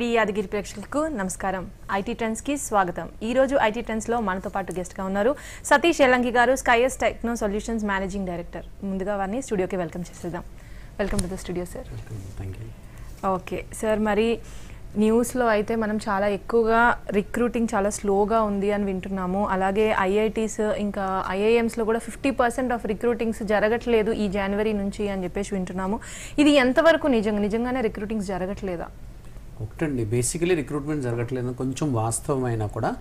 DD Yadagiri ప్రేక్షకులకు నమస్కారం. IT ట్రెండ్స్కి స్వాగతం. ఈ రోజు ఐటీ ట్రెండ్స్లో మనతో పాటు గెస్ట్గా ఉన్నారు సతీష్ ఎల్లంకి గారు Skies Techno Solutions managing director ముందుగా వారిని స్టూడియోకి వెల్కమ్ చేసేద్దాం. Welcome to the studio sir okay sir మరి న్యూస్లో అయితే మనం చాలా ఎక్కువగా రిక్రూటింగ్ చాలా స్లోగా ఉంది అని వింటున్నాము. అలాగే ఐఐటీస్ ఇంకా ఐఐఎమ్స్లో కూడా ఫిఫ్టీ పర్సెంట్ ఆఫ్ రిక్రూటింగ్స్ జరగట్లేదు ఈ జనవరి నుంచి అని చెప్పేసి వింటున్నాము. ఇది ఎంతవరకు నిజంగా నిజంగానే రిక్రూటింగ్స్ జరగట్లేదా? ఒకటండి. బేసికలీ రిక్రూట్మెంట్ జరగట్లేదు. కొంచెం వాస్తవమైనా కూడా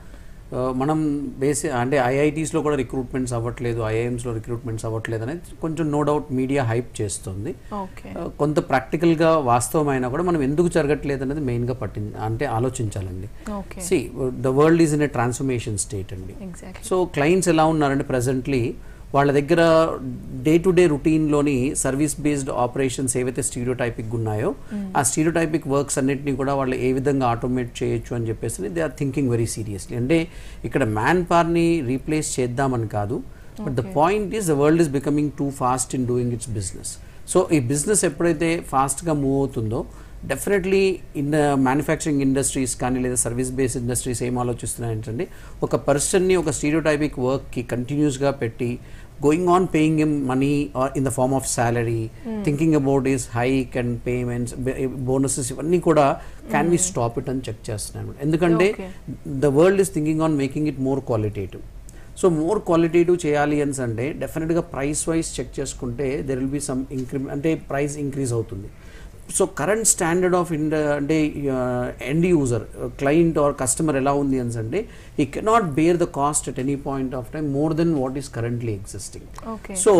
మనం బేసి అంటే ఐఐటీస్లో కూడా రిక్రూట్మెంట్స్ అవ్వట్లేదు ఐఐఎమ్స్లో రిక్రూట్మెంట్స్ అవ్వట్లేదు అనేది కొంచెం నో డౌట్ మీడియా హైప్ చేస్తుంది. కొంత ప్రాక్టికల్గా వాస్తవమైనా కూడా మనం ఎందుకు జరగట్లేదు అనేది మెయిన్గా పట్టి అంటే ఆలోచించాలండి. Okay see the world is in a transformation state అండి. సో క్లయింట్స్ ఎలా ఉన్నారంటే ప్రజెంట్లీ వాళ్ళ దగ్గర డే టు డే రొటీన్లోని సర్వీస్ బేస్డ్ ఆపరేషన్స్ ఏవైతే స్టీరియోటైపిక్ ఉన్నాయో ఆ స్టీరియోటైపిక్ వర్క్స్ అన్నిటిని కూడా వాళ్ళు ఏ విధంగా ఆటోమేట్ చేయొచ్చు అని చెప్పేసి they are thinking very seriously. అంటే ఇక్కడ మ్యాన్ పవర్ని రీప్లేస్ చేద్దామని కాదు but the point is the world is becoming too fast in doing its business. So ఈ బిజినెస్ ఎప్పుడైతే ఫాస్ట్గా మూవ్ అవుతుందో డెఫినెట్లీ ఇన్ మ్యానుఫ్యాక్చరింగ్ ఇండస్ట్రీస్ కానీ లేదా సర్వీస్ బేస్డ్ ఇండస్ట్రీస్ ఏం ఆలోచిస్తున్నాయంటే ఒక పర్సన్ని ఒక స్టీరియోటైపిక్ వర్క్కి కంటిన్యూస్గా పెట్టి going on paying em money or in the form of salary thinking about is hike and payments bonuses ఇవన్నీ కూడా క్యాన్ వి స్టాప్ ఇట్ అని చెక్ చేస్తున్నాను ఎందుకంటే. The world is thinking on making it more qualitative so more qualitative చేయాలి అని అంటే డెఫినెట్గా price wise check చేసుకుంటే there will be some increment అంటే ప్రైస్ ఇంక్రీజ్ అవుతుంది. సో కరెంట్ స్టాండర్డ్ ఆఫ్ ఇండ అంటే end user client our customer ఎలా ఉంది అని అంటే ఈ cannot bear the cost at any point of time more than what is currently existing so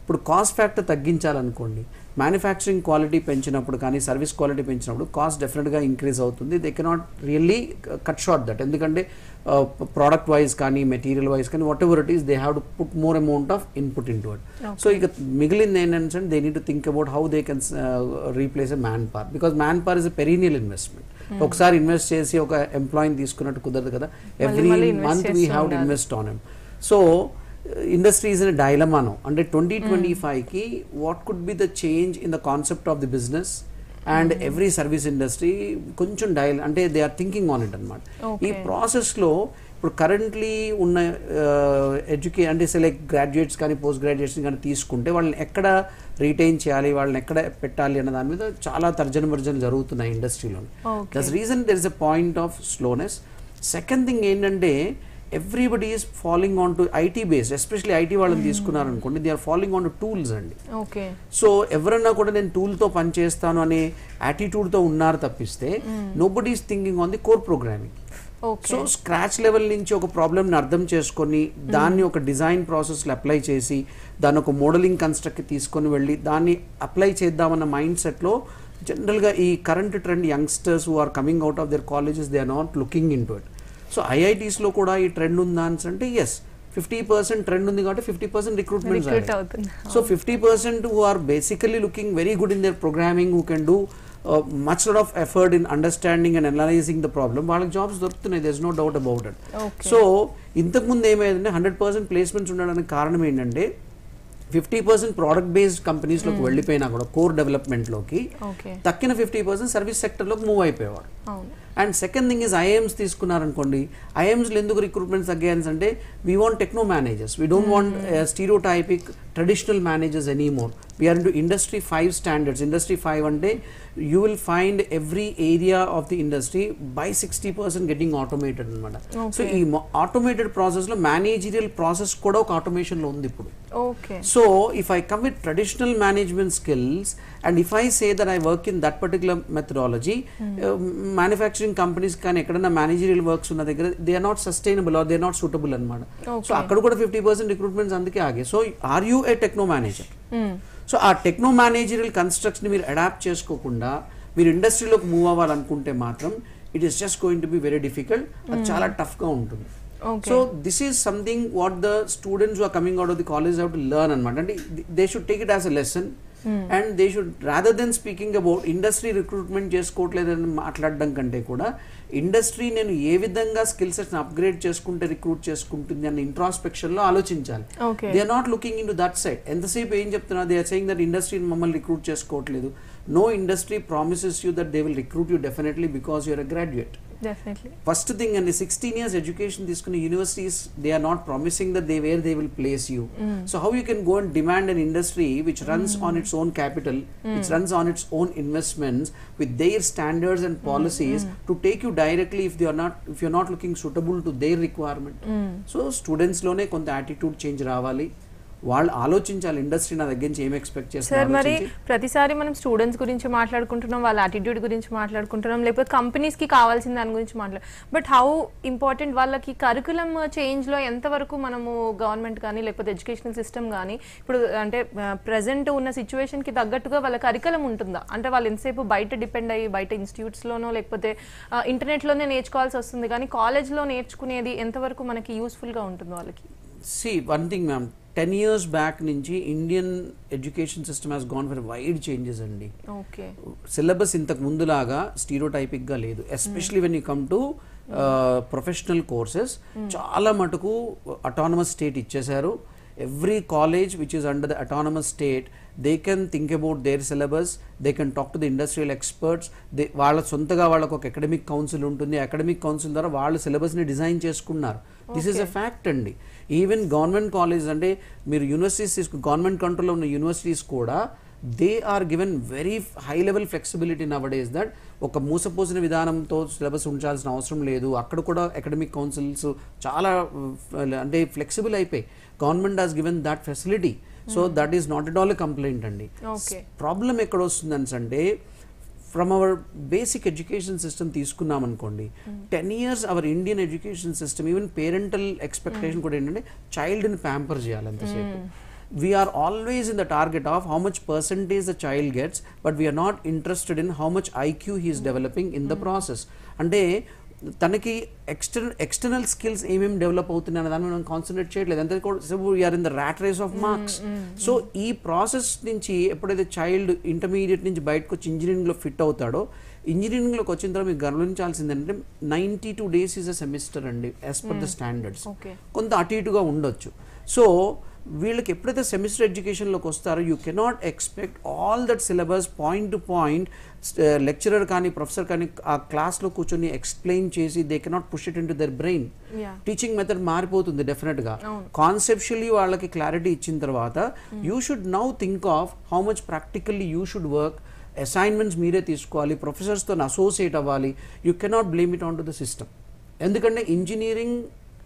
ఇప్పుడు కాస్ట్ ఫ్యాక్టర్ తగ్గించాలనుకోండి మ్యానుఫ్యాక్చరింగ్ క్వాలిటీ పెంచినప్పుడు కానీ సర్వీస్ క్వాలిటీ పెంచినప్పుడు కాస్ట్ డెఫినెట్గా ఇంక్రీజ్ అవుతుంది. They cannot really cut short that ఎందుకంటే ప్రోడక్ట్ వైజ్ కానీ material wise కానీ whatever it is they have to put more amount of input into it so ఇక మిగిలింది ఏంటంటే they need to think about how they can replace a manpower because manpower is a perennial investment ఒకసారి invest చేసి ఒక ఎంప్లాయీని తీసుకున్నట్టు కుదరదు కదా. Every month we have to. Invest on um so industries in డైలమాను అంటే ట్వంటీ ట్వంటీ ఫైవ్కి what could be the change in the concept of the business and every service industry కొంచెం డైల్ అంటే they are thinking on it అనమాట ఈ. ప్రాసెస్లో ఇప్పుడు currently ఉన్న ఎడ్యుకే అంటే సెలెక్ట్ గ్రాడ్యుయేట్స్ కానీ పోస్ట్ గ్రాడ్యుయేట్స్ కానీ తీసుకుంటే వాళ్ళని ఎక్కడ రీటైన్ చేయాలి వాళ్ళని ఎక్కడ పెట్టాలి అన్న దాని మీద చాలా తర్జన భర్జన జరుగుతున్నాయి ఇండస్ట్రీలో. Thus reason there is a point of slowness second thing ఏంటంటే everybody is following onto IT based especially IT వాళ్ళని తీసుకున్నారనుకోండి they are following onto tools అండి. ఓకే సో ఎవరన్నా కూడా నేను టూల్తో పనిచేస్తాను అనే యాటిట్యూడ్తో ఉన్నారు తప్పిస్తే nobody is thinking on the core programming so scratch level నుంచి ఒక ప్రాబ్లమ్ని అర్థం చేసుకొని దాన్ని ఒక డిజైన్ ప్రాసెస్లో అప్లై చేసి దాన్ని ఒక మోడలింగ్ కన్స్ట్రక్ట్ తీసుకొని వెళ్ళి దాన్ని అప్లై చేద్దామన్న మైండ్ సెట్లో జనరల్గా ఈ current trend youngsters who are coming out of their colleges they are not looking into it so ఐఐటీస్లో కూడా ఈ ట్రెండ్ ఉందా అని అంటే ఎస్ ఫిఫ్టీ పర్సెంట్ ట్రెండ్ ఉంది కాబట్టి fifty percent recruit recruitment so fifty percent who are basically looking very good in their programming who can do much lot of effort in understanding and analysing the problem వాళ్ళకి jobs దొరుకుతున్నాయి. There is no doubt about it so ఇంతకుముందు ఏమైందంటే hundred percent placements ఉండడానికి కారణం ఏంటంటే fifty percent product based కంపెనీస్లోకి వెళ్ళిపోయినా కూడా కోర్ డెవలప్మెంట్లోకి తక్కిన ఫిఫ్టీ పర్సెంట్ సర్వీస్ సెక్టర్లోకి move అయిపోయేవాడు and second thing is IIMs తీసుకున్నారనుకోండి ఐఎమ్స్లో ఎందుకు రిక్రూట్మెంట్స్ తగ్గాయన్స్ అంటే we want techno managers we don't want stereotypic traditional managers any more we are into industry five standards industry five అంటే you will find every area of the industry by sixty percent getting automated అనమాట so ఈ automated ప్రాసెస్లో managerial process కూడా ఒక ఆటోమేషన్లో ఉంది ఇప్పుడు. Okay So, if I come with traditional management if I say that I work in that particular methodology, uh, manufacturing companies కానీ ఎక్కడైనా managerial works ఉన్న దగ్గర they are not sustainable or they are not suitable అనమాట so. అక్కడ కూడా fifty percent recruitments అందుకే ఆగే. So are you a techno manager so ఆ టెక్నో మేనేజరియల్ కన్స్ట్రక్ట్ని మీరు అడాప్ట్ చేసుకోకుండా మీరు ఇండస్ట్రీలోకి మూవ్ అవ్వాలనుకుంటే మాత్రం it is just going to be very difficult అది చాలా టఫ్గా ఉంటుంది. So this is something what the students are coming out of the college have to learn అనమాట అంటే they should take it as a lesson and they should rather than speaking about industry recruitment చేసుకోవట్లేదని మాట్లాడడం కంటే కూడా industry నేను ఏ విధంగా skill sets upgrade చేసుకుంటే recruit చేసుకుంటుంది అన్న ఇంట్రాస్పెక్షన్లో ఆలోచించాలి. They are not looking into that side ఎంతసేపు ఏం చెప్తున్నారు they are saying that industry మమ్మల్ని రిక్రూట్ చేసుకోవట్లేదు. No industry promises you that they will recruit you definitely because you're a graduate definitely first thing అండి సిక్స్టీన్ ఇయర్స్ ఎడ్యుకేషన్ తీసుకున్న universities they are not promising that they where they will place you so how you can go and demand on industry which runs on its own capital which runs on its own investments with their standards and policies to take you directly if they are not if you're not looking suitable to their requirement so స్టూడెంట్స్లోనే కొంత attitude change రావాలి. వాళ్ళు ఆలోచించాలి industry నా దగ్గర నుంచి ఏం expect sir చేస్తారు మరి ప్రతిసారి మనం స్టూడెంట్స్ గురించి మాట్లాడుకుంటున్నాం వాళ్ళ యాటిట్యూడ్ గురించి మాట్లాడుకుంటున్నాం లేకపోతే కంపెనీస్కి కావాల్సిన దాని గురించి మాట్లాడు బట్ హౌ ఇంపార్టెంట్ వాళ్ళకి కరికులం చేంజ్లో ఎంతవరకు మనము గవర్నమెంట్ కానీ లేకపోతే ఎడ్యుకేషనల్ సిస్టమ్ కానీ ఇప్పుడు అంటే ప్రజెంట్ ఉన్న సిచ్యువేషన్కి తగ్గట్టుగా వాళ్ళ కరికులం ఉంటుందా? అంటే వాళ్ళు ఎంతసేపు బయట డిపెండ్ అయ్యి బయట ఇన్స్టిట్యూట్స్లోనో లేకపోతే ఇంటర్నెట్లోనే నేర్చుకోవాల్సి వస్తుంది కానీ కాలేజ్లో నేర్చుకునేది ఎంతవరకు మనకి యూస్ఫుల్గా ఉంటుంది వాళ్ళకి? See one thing ma'am ten years back నుంచి Indian education system has gone for wide changes అండి. సిలబస్ ఇంతకు ముందులాగా స్టీరియోటైపిక్గా లేదు. Especially when you come to professional courses చాలా మటుకు అటానమస్ స్టేట్ ఇచ్చేశారు. Every college which is under the autonomous state they can think about their syllabus they can talk to the industrial experts they వాళ్ళ సొంతగా వాళ్ళకు ఒక academic council ఉంటుంది. Academic council ద్వారా వాళ్ళు సిలబస్ని డిజైన్ చేసుకున్నారు. దిస్ ఈస్ అ ఫ్యాక్ట్ అండి. ఈవెన్ గవర్నమెంట్ కాలేజ్ అంటే మీరు యూనివర్సిటీస్ తీసుకు గవర్నమెంట్ కంట్రోల్లో ఉన్న యూనివర్సిటీస్ కూడా they are given very high level flexibility nowadays that ఒక మూసపోసిన విధానంతో సిలబస్ ఉంచాల్సిన అవసరం లేదు. అక్కడ కూడా అకాడమిక్ కౌన్సిల్స్ చాలా అంటే ఫ్లెక్సిబుల్ అయిపోయి government has given that facility so that is not at all complaint అండి. ప్రాబ్లం ఎక్కడ వస్తుందని అంటే from our basic education system తీసుకున్నాం అనుకోండి ten years our Indian education system even parental expectation కూడా ఏంటంటే చైల్డ్ని ప్యాంపర్ చేయాలి అంతసేపు. We are always in the target of how much percentage the child gets but we are not interested in how much IQ he's developing in the process అంటే తనకి external external skills ఏమేమి develop అవుతున్నాయి అనే దాన్ని మనం concentrate చేయట్లేదు. అంతే కూడా we are in the rat race of marks so ఈ ప్రాసెస్ నుంచి ఎప్పుడైతే చైల్డ్ ఇంటర్మీడియట్ నుంచి బయటకు వచ్చి ఇంజనీరింగ్లో ఫిట్ అవుతాడో ఇంజనీరింగ్లోకి వచ్చిన తర్వాత మీకు గమనించాల్సింది ఏంటంటే ninety two days is a semester అండి యాజ్ పర్ ద స్టాండర్డ్స్. కొంత అటు ఇటుగా ఉండొచ్చు. సో వీళ్ళకి ఎప్పుడైతే సెమిస్టర్ ఎడ్యుకేషన్లోకి వస్తారో you cannot expect all that syllabus point to point lecturer కానీ ప్రొఫెసర్ కానీ ఆ క్లాస్లో కూర్చొని ఎక్స్ప్లెయిన్ చేసి they cannot push it into their brain. Teaching method మారిపోతుంది డెఫినెట్గా కాన్సెప్షువల్లీ వాళ్ళకి క్లారిటీ ఇచ్చిన తర్వాత you should now think of how much practically you should work assignments మీరే తీసుకోవాలి. ప్రొఫెసర్స్తో అసోసియేట్ అవ్వాలి. You cannot blame it onto the system ఎందుకంటే ఇంజనీరింగ్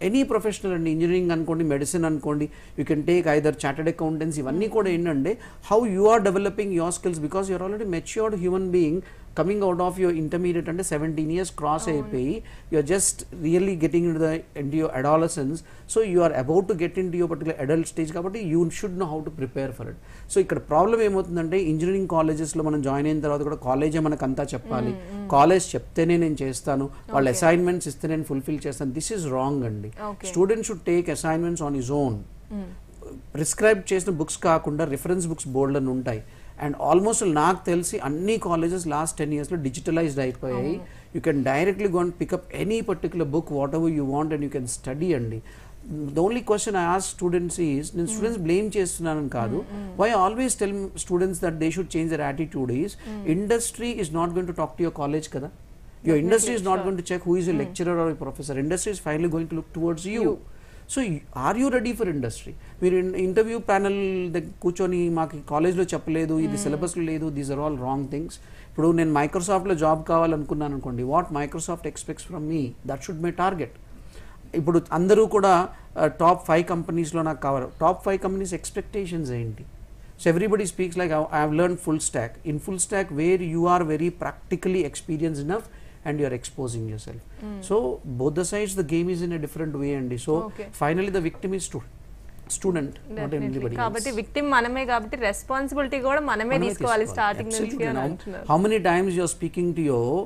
ఎనీ ప్రొఫెషనల్ అండి ఇంజనీరింగ్ అనుకోండి మెడిసిన్ అనుకోండి you can take either chartered accountants ఇవన్నీ కూడా ఏంటంటే how you are developing your skills because you're already matured human being coming out of your intermediate అంటే seventeen years cross అయిపోయి you're just really getting in the ఇంటి your adolescence so you are about to get into your particular adult stage కాబట్టి you should know how to prepare for it so ఇక్కడ problem ఏమవుతుందంటే engineering కాలేజెస్లో మనం join అయిన తర్వాత కూడా కాలేజే మనకు అంతా చెప్పాలి. కాలేజ్ చెప్తేనే నేను చేస్తాను. వాళ్ళ అసైన్మెంట్స్ ఇస్తే నేను ఫుల్ఫిల్ చేస్తాను. దిస్ ఈజ్ రాంగ్ అండి. Student should take assignments on his own prescribe చేసిన బుక్స్ కాకుండా రిఫరెన్స్ బుక్స్ బోర్డులను ఉంటాయి. అండ్ ఆల్మోస్ట్ నాకు తెలిసి అన్ని కాలేజెస్ లాస్ట్ టెన్ ఇయర్స్లో డిజిటలైజ్డ్ అయిపోయాయి. You can directly gone pick up any particular book whatever you want and you can study అండి. The only question I as students is నేను students blame చేస్తున్నాను కాదు. Why always tell students that they should change their attitude is industry is not going to talk to your college కదా. Your industry is not going to check who is a lecturer or a professor. Industry is finally going to look towards you. So are you ready for industry మీరు interview panel దగ్గర కూర్చొని మాకు కాలేజ్లో చెప్పలేదు ఇది సిలబస్లో లేదు these are all wrong things ఇప్పుడు నేను మైక్రోసాఫ్ట్లో జాబ్ కావాలనుకున్నాను అనుకోండి what Microsoft expects from me that should my target ఇప్పుడు అందరూ కూడా టాప్ ఫైవ్ కంపెనీస్లో నాకు కావాలి. టాప్ ఫైవ్ కంపెనీస్ ఎక్స్పెక్టేషన్స్ ఏంటి? So everybody speaks like I have learn full stack in full stack where you are very practically experience enough and you are exposing yourself so both the sides the game is in a different way అండి so Okay. Victim is student not Definitely. Anybody కాబట్టి victim మనమే కాబట్టి responsibility కూడా మనమే తీసుకోవాలి starting నుంచి how many times you're speaking to your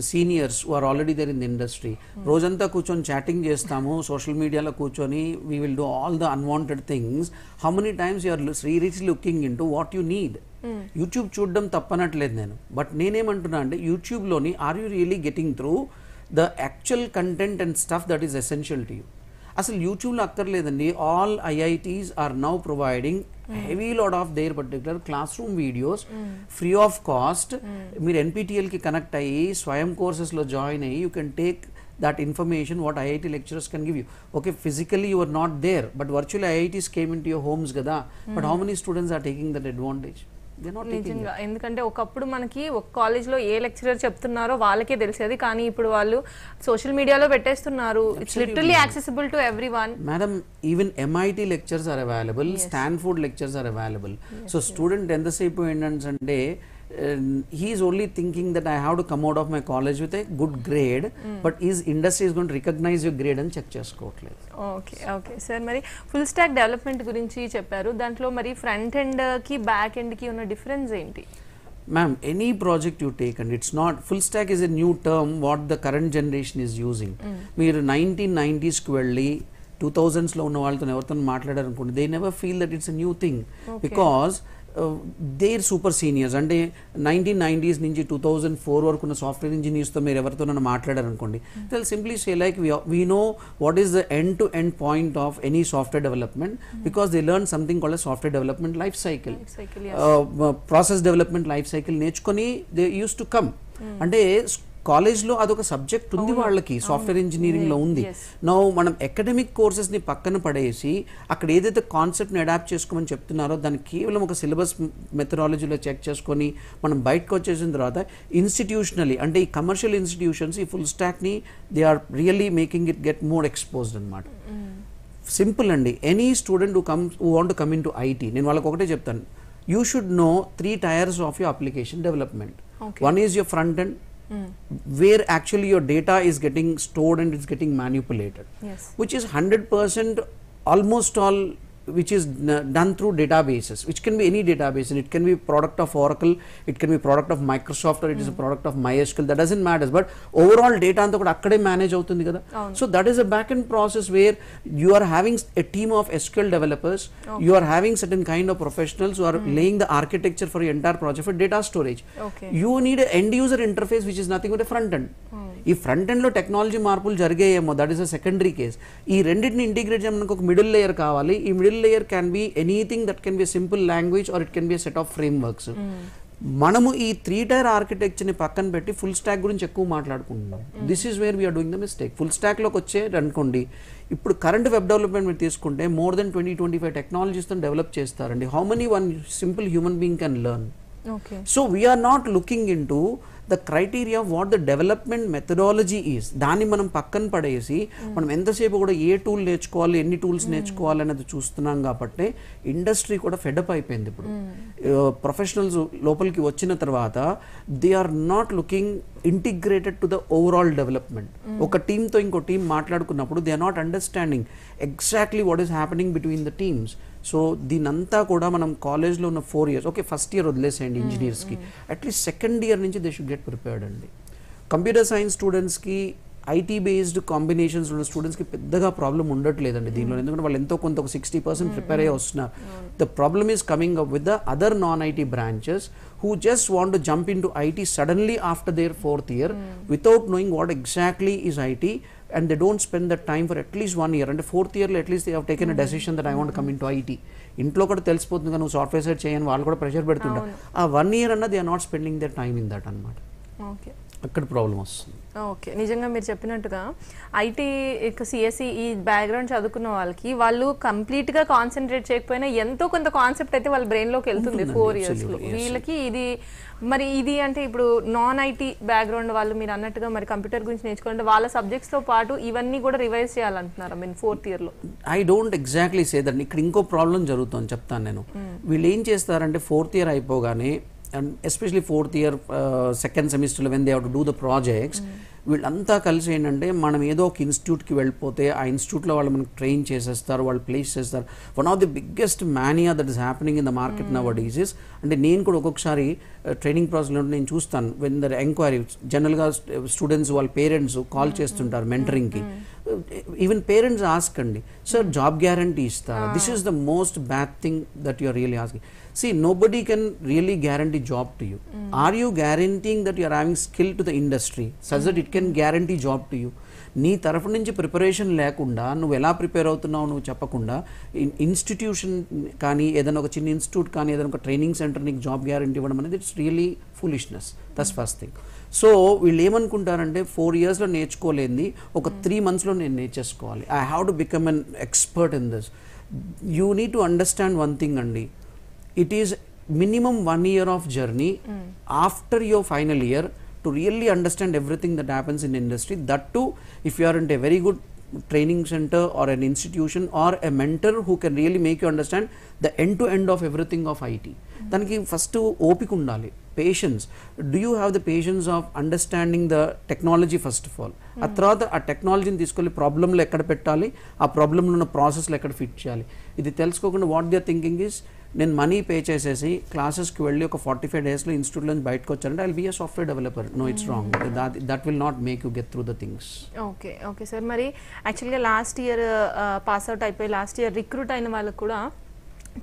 seniors are already there in the industry రోజంతా కూర్చొని చాటింగ్ చేస్తాము సోషల్ మీడియాలో కూర్చొని we will do all the unwanted things how many times you're seriously looking into what you need YouTube చూడడం తప్పనట్లేదు నేను. But నేనేమంటున్నా అంటే యూట్యూబ్లోని are you really getting through the actual content and stuff that is essential to you అసలు యూట్యూబ్లో అక్కర్లేదండి. All IITs are now providing heavy load of their particular classroom videos free of cost మీరు ఎన్పిటిఎల్కి connect అయ్యి స్వయం కోర్సెస్లో join అయ్యి you can take that information what IIT lecturers can give you. Okay, physically you are not there, but virtually IITs came into your homes, gada. But how many students are taking that advantage? నిజంగా. ఎందుకంటే ఒకప్పుడు మనకి ఒక కాలేజ్లో ఏ lecturer చెప్తున్నారో వాళ్ళకే తెలిసేది. కానీ ఇప్పుడు వాళ్ళు సోషల్ మీడియాలో పెట్టేస్తున్నారు. It's literally accessible to everyone Madam, even MIT lectures are available, Stanford lectures are available. So student ఎంతసేపు ఏంటంటే he's only thinking that I have to come out of my college with a good grade, but his industry is going to recognize your grade and check చేసుకోవట్లేదు okay okay sir మరి full stack development గురించి చెప్పారు దాంట్లో మరి front ఎండ్కి back ఎండ్కి ఉన్న difference ఏంటి Ma'am, any project you take, and it's not full stack is a new term what the current generation is using. మీరు nineteen నైంటీస్కి వెళ్ళి టూ థౌజండ్స్లో ఉన్న వాళ్ళతో ఎవరితో మాట్లాడారు అనుకోండి they never feel that it's a new thing because they're super seniors అంటే నైన్టీన్ నైంటీస్ నుంచి టూ థౌజండ్ ఫోర్ వరకు ఉన్న సాఫ్ట్వేర్ ఇంజనీర్స్తో మీరు ఎవరితోనైనా మాట్లాడారు అనుకోండి they'll simply say like we know what is the end to end point of any software development because they learn something called software development life cycle process development life cycle నేర్చుకొని they use to come అంటే కాలేజ్లో అదొక subject ఉంది వాళ్ళకి software ఇంజనీరింగ్లో ఉంది. No మనం academic కోర్సెస్ని పక్కన పడేసి అక్కడ ఏదైతే కాన్సెప్ట్ని అడాప్ట్ చేసుకోమని చెప్తున్నారో దాన్ని కేవలం ఒక సిలబస్ మెథడాలజీలో చెక్ చేసుకొని మనం బయటకు వచ్చేసిన తర్వాత ఇన్స్టిట్యూషనలీ అంటే ఈ కమర్షియల్ ఇన్స్టిట్యూషన్స్ ఈ full స్టాక్ని they are really making it get more exposed అనమాట సింపుల్ అండి. Any student who comes who want come into IT నేను వాళ్ళకి ఒకటే చెప్తాను. You should know three tiers of your application development. One is your front and where actually your data is getting stored and it's getting manipulated Yes. which is 100% almost all which is done through databases which can be any database and it can be product of oracle it can be product of microsoft or it is a product of mysql that doesn't matter but overall data అంతా కూడా అక్కడే manage అవుతుంది కదా so that is a back end process where you are having a team of SQL developers you are having certain kind of professionals who are laying the architecture for your entire project for data storage Okay. You need end user interface which is nothing but front end ఈ front ఎండ్లో technology మార్పులు జరిగాయేమో that is a secondary case ఈ రెండింటిని integrate చేయడానికి ఒక middle layer కావాలి ఈ middle layer can be anything that can be simple language or it can be set of frameworks మనము ఈ త్రీ టైర్ ఆర్కిటెక్చర్ని పక్కన పెట్టి ఫుల్ స్టాక్ గురించి ఎక్కువ మాట్లాడుకుంటున్నాం. This is where we're doing the mistake full స్టాక్లోకి వచ్చే అనుకోండి ఇప్పుడు కరెంట్ వెబ్ డెవలప్మెంట్ మీరు తీసుకుంటే more than twenty twenty five టెక్నాలజీస్తో develop చేస్తారండి. How many one simple human being can learn so we're not looking into the criteria what the development methodology is దాన్ని మనం పక్కన పడేసి మనం ఎంతసేపు కూడా ఏ టూల్ నేర్చుకోవాలి ఎన్ని టూల్స్ నేర్చుకోవాలి అనేది చూస్తున్నాం కాబట్టి ఇండస్ట్రీ కూడా ఫెడప్ అయిపోయింది ఇప్పుడు. ప్రొఫెషనల్స్ లోపలికి వచ్చిన తర్వాత they are not looking integrated to the overall development ఒక టీంతో ఇంకో టీం మాట్లాడుకున్నప్పుడు they are not understanding exactly what is happening between the teams so దీనంతా కూడా మనం కాలేజ్లో ఉన్న four years okay first year వదిలేసేయండి ఇంజనీర్స్కి. అట్లీస్ట్ సెకండ్ ఇయర్ నుంచి దే షుడ్ గెట్ ప్రిపేర్డ్ అండి. కంప్యూటర్ సైన్స్ స్టూడెంట్స్కి ఐటీ బేస్డ్ కాంబినేషన్స్ ఉన్న స్టూడెంట్స్కి పెద్దగా ప్రాబ్లం ఉండట్లేదండి దీనిలో. ఎందుకంటే వాళ్ళు ఎంతో కొంత ఒక సిక్స్టీ పర్సెంట్ ప్రిపేర్ అయ్యి వస్తున్నారు. The problem is coming up with the other non IT branches who just want to jump into IT suddenly after their fourth year without knowing what exactly is IT. And they don't spend that time for at least one year అంటే fourth ఇయర్లో at least they have taken a decision that I want come into IT ఇంట్లో కూడా తెలిసిపోతుంది కదా నువ్వు software side చేయని వాళ్ళు కూడా ప్రెషర్ పెడుతుంటారు. ఆ వన్ ఇయర్ అన్న they are not spending their time in that అనమాట ఓకే. అక్కడ ప్రాబ్లం వస్తుంది. ఓకే. నిజంగా మీరు చెప్పినట్టుగా ఐటీ సిఎస్సి ఈ బ్యాక్గ్రౌండ్ చదువుకున్న వాళ్ళకి వాళ్ళు కంప్లీట్గా కాన్సన్ట్రేట్ చేయకపోయినా ఎంతో కొంత కాన్సెప్ట్ అయితే వాళ్ళ బ్రెయిన్లోకి వెళ్తుంది ఫోర్ ఇయర్స్లో absolutely, yes. వీళ్ళకి ఇది మరి ఇది అంటే ఇప్పుడు నాన్ ఐటీ బ్యాక్గ్రౌండ్ వాళ్ళు మీరు అన్నట్టుగా మరి కంప్యూటర్ గురించి నేర్చుకుంటే వాళ్ళ సబ్జెక్ట్స్తో పాటు ఇవన్నీ కూడా రివైజ్ చేయాలంటున్నారు? మీన్ ఫోర్త్ ఇయర్లో. I don't exactly say that ఇక్కడ ఇంకో ప్రాబ్లం జరుగుతుంది చెప్తాను నేను. వీళ్ళు ఏం చేస్తారంటే ఫోర్త్ ఇయర్ అయిపోగానే and especially fourth year second సెమిస్టర్లో when they have to do the projects వీళ్ళంతా కలిసి ఏంటంటే మనం ఏదో ఒక ఇన్స్టిట్యూట్కి వెళ్ళిపోతే ఆ ఇన్స్టిట్యూట్లో వాళ్ళు మనకు ట్రైన్ చేసేస్తారు వాళ్ళు ప్లేస్ చేస్తారు. One of the biggest mania that is happening in the market nowadays అంటే నేను కూడా ఒక్కొక్కసారి ట్రైనింగ్ ప్రాసెస్లో నేను చూస్తాను. వెన్ దర్ ఎంక్వైరీ జనరల్గా స్టూడెంట్స్ వాళ్ళ పేరెంట్స్ కాల్ చేస్తుంటారు మెంటరింగ్కి ఈవెన్ పేరెంట్స్ ఆస్క్ అండి సార్ జాబ్ గ్యారంటీ ఇస్తారా? This is the most bad thing that you're really asking see nobody can really guarantee job to you are you guaranteeing that you're having skill to the industry says that it can guarantee job to you నీ తరఫు నుంచి preparation లేకుండా నువ్వు ఎలా prepare అవుతున్నావు నువ్వు చెప్పకుండా institution కానీ ఏదైనా ఒక చిన్న ఇన్స్టిట్యూట్ కానీ ఏదైనా ఒక ట్రైనింగ్ సెంటర్ నీకు జాబ్ గ్యారంటీ ఇవ్వడం అనేది it's really foolishness that's first thing so వీళ్ళు ఏమనుకుంటారంటే ఫోర్ ఇయర్స్లో నేర్చుకోలేంది ఒక త్రీ మంత్స్లో నేను నేర్చేసుకోవాలి. I have to become an expert in this you need to understand one thing అండి. It is minimum one year of journey after your final year to really understand everything that happens in industry that too if you are in a very good training centre or an institution or a mentor who can really make you understand the end to end of everything of IT దానికి first ఓపిక ఉండాలి. Patience do you have the patience of understanding the technology first of all ఆ hmm. తర్వాత ఆ టెక్నాలజీని తీసుకెళ్ళి ప్రాబ్లంలో ఎక్కడ పెట్టాలి? ఆ ప్రాబ్లంలో ఉన్న ప్రాసెస్లో ఎక్కడ ఫిట్ చేయాలి? ఇది తెలుసుకోకుండా వాట్ దిఆర్ థింకింగ్ ఈస్ నేను మనీ పే చేసేసి క్లాసెస్కి వెళ్ళి ఒక ఫార్టీ ఫైవ్ డేస్లో ఇన్స్టిట్యూట్లో నుంచి బయటకు వచ్చారంటే I be a software developer no it's wrong that that will not make you get through the things okay okay sir మరి యాక్చువల్గా లాస్ట్ ఇయర్ పాస్ అవుట్ అయిపోయి లాస్ట్ ఇయర్ రిక్రూట్ అయిన వాళ్ళకి కూడా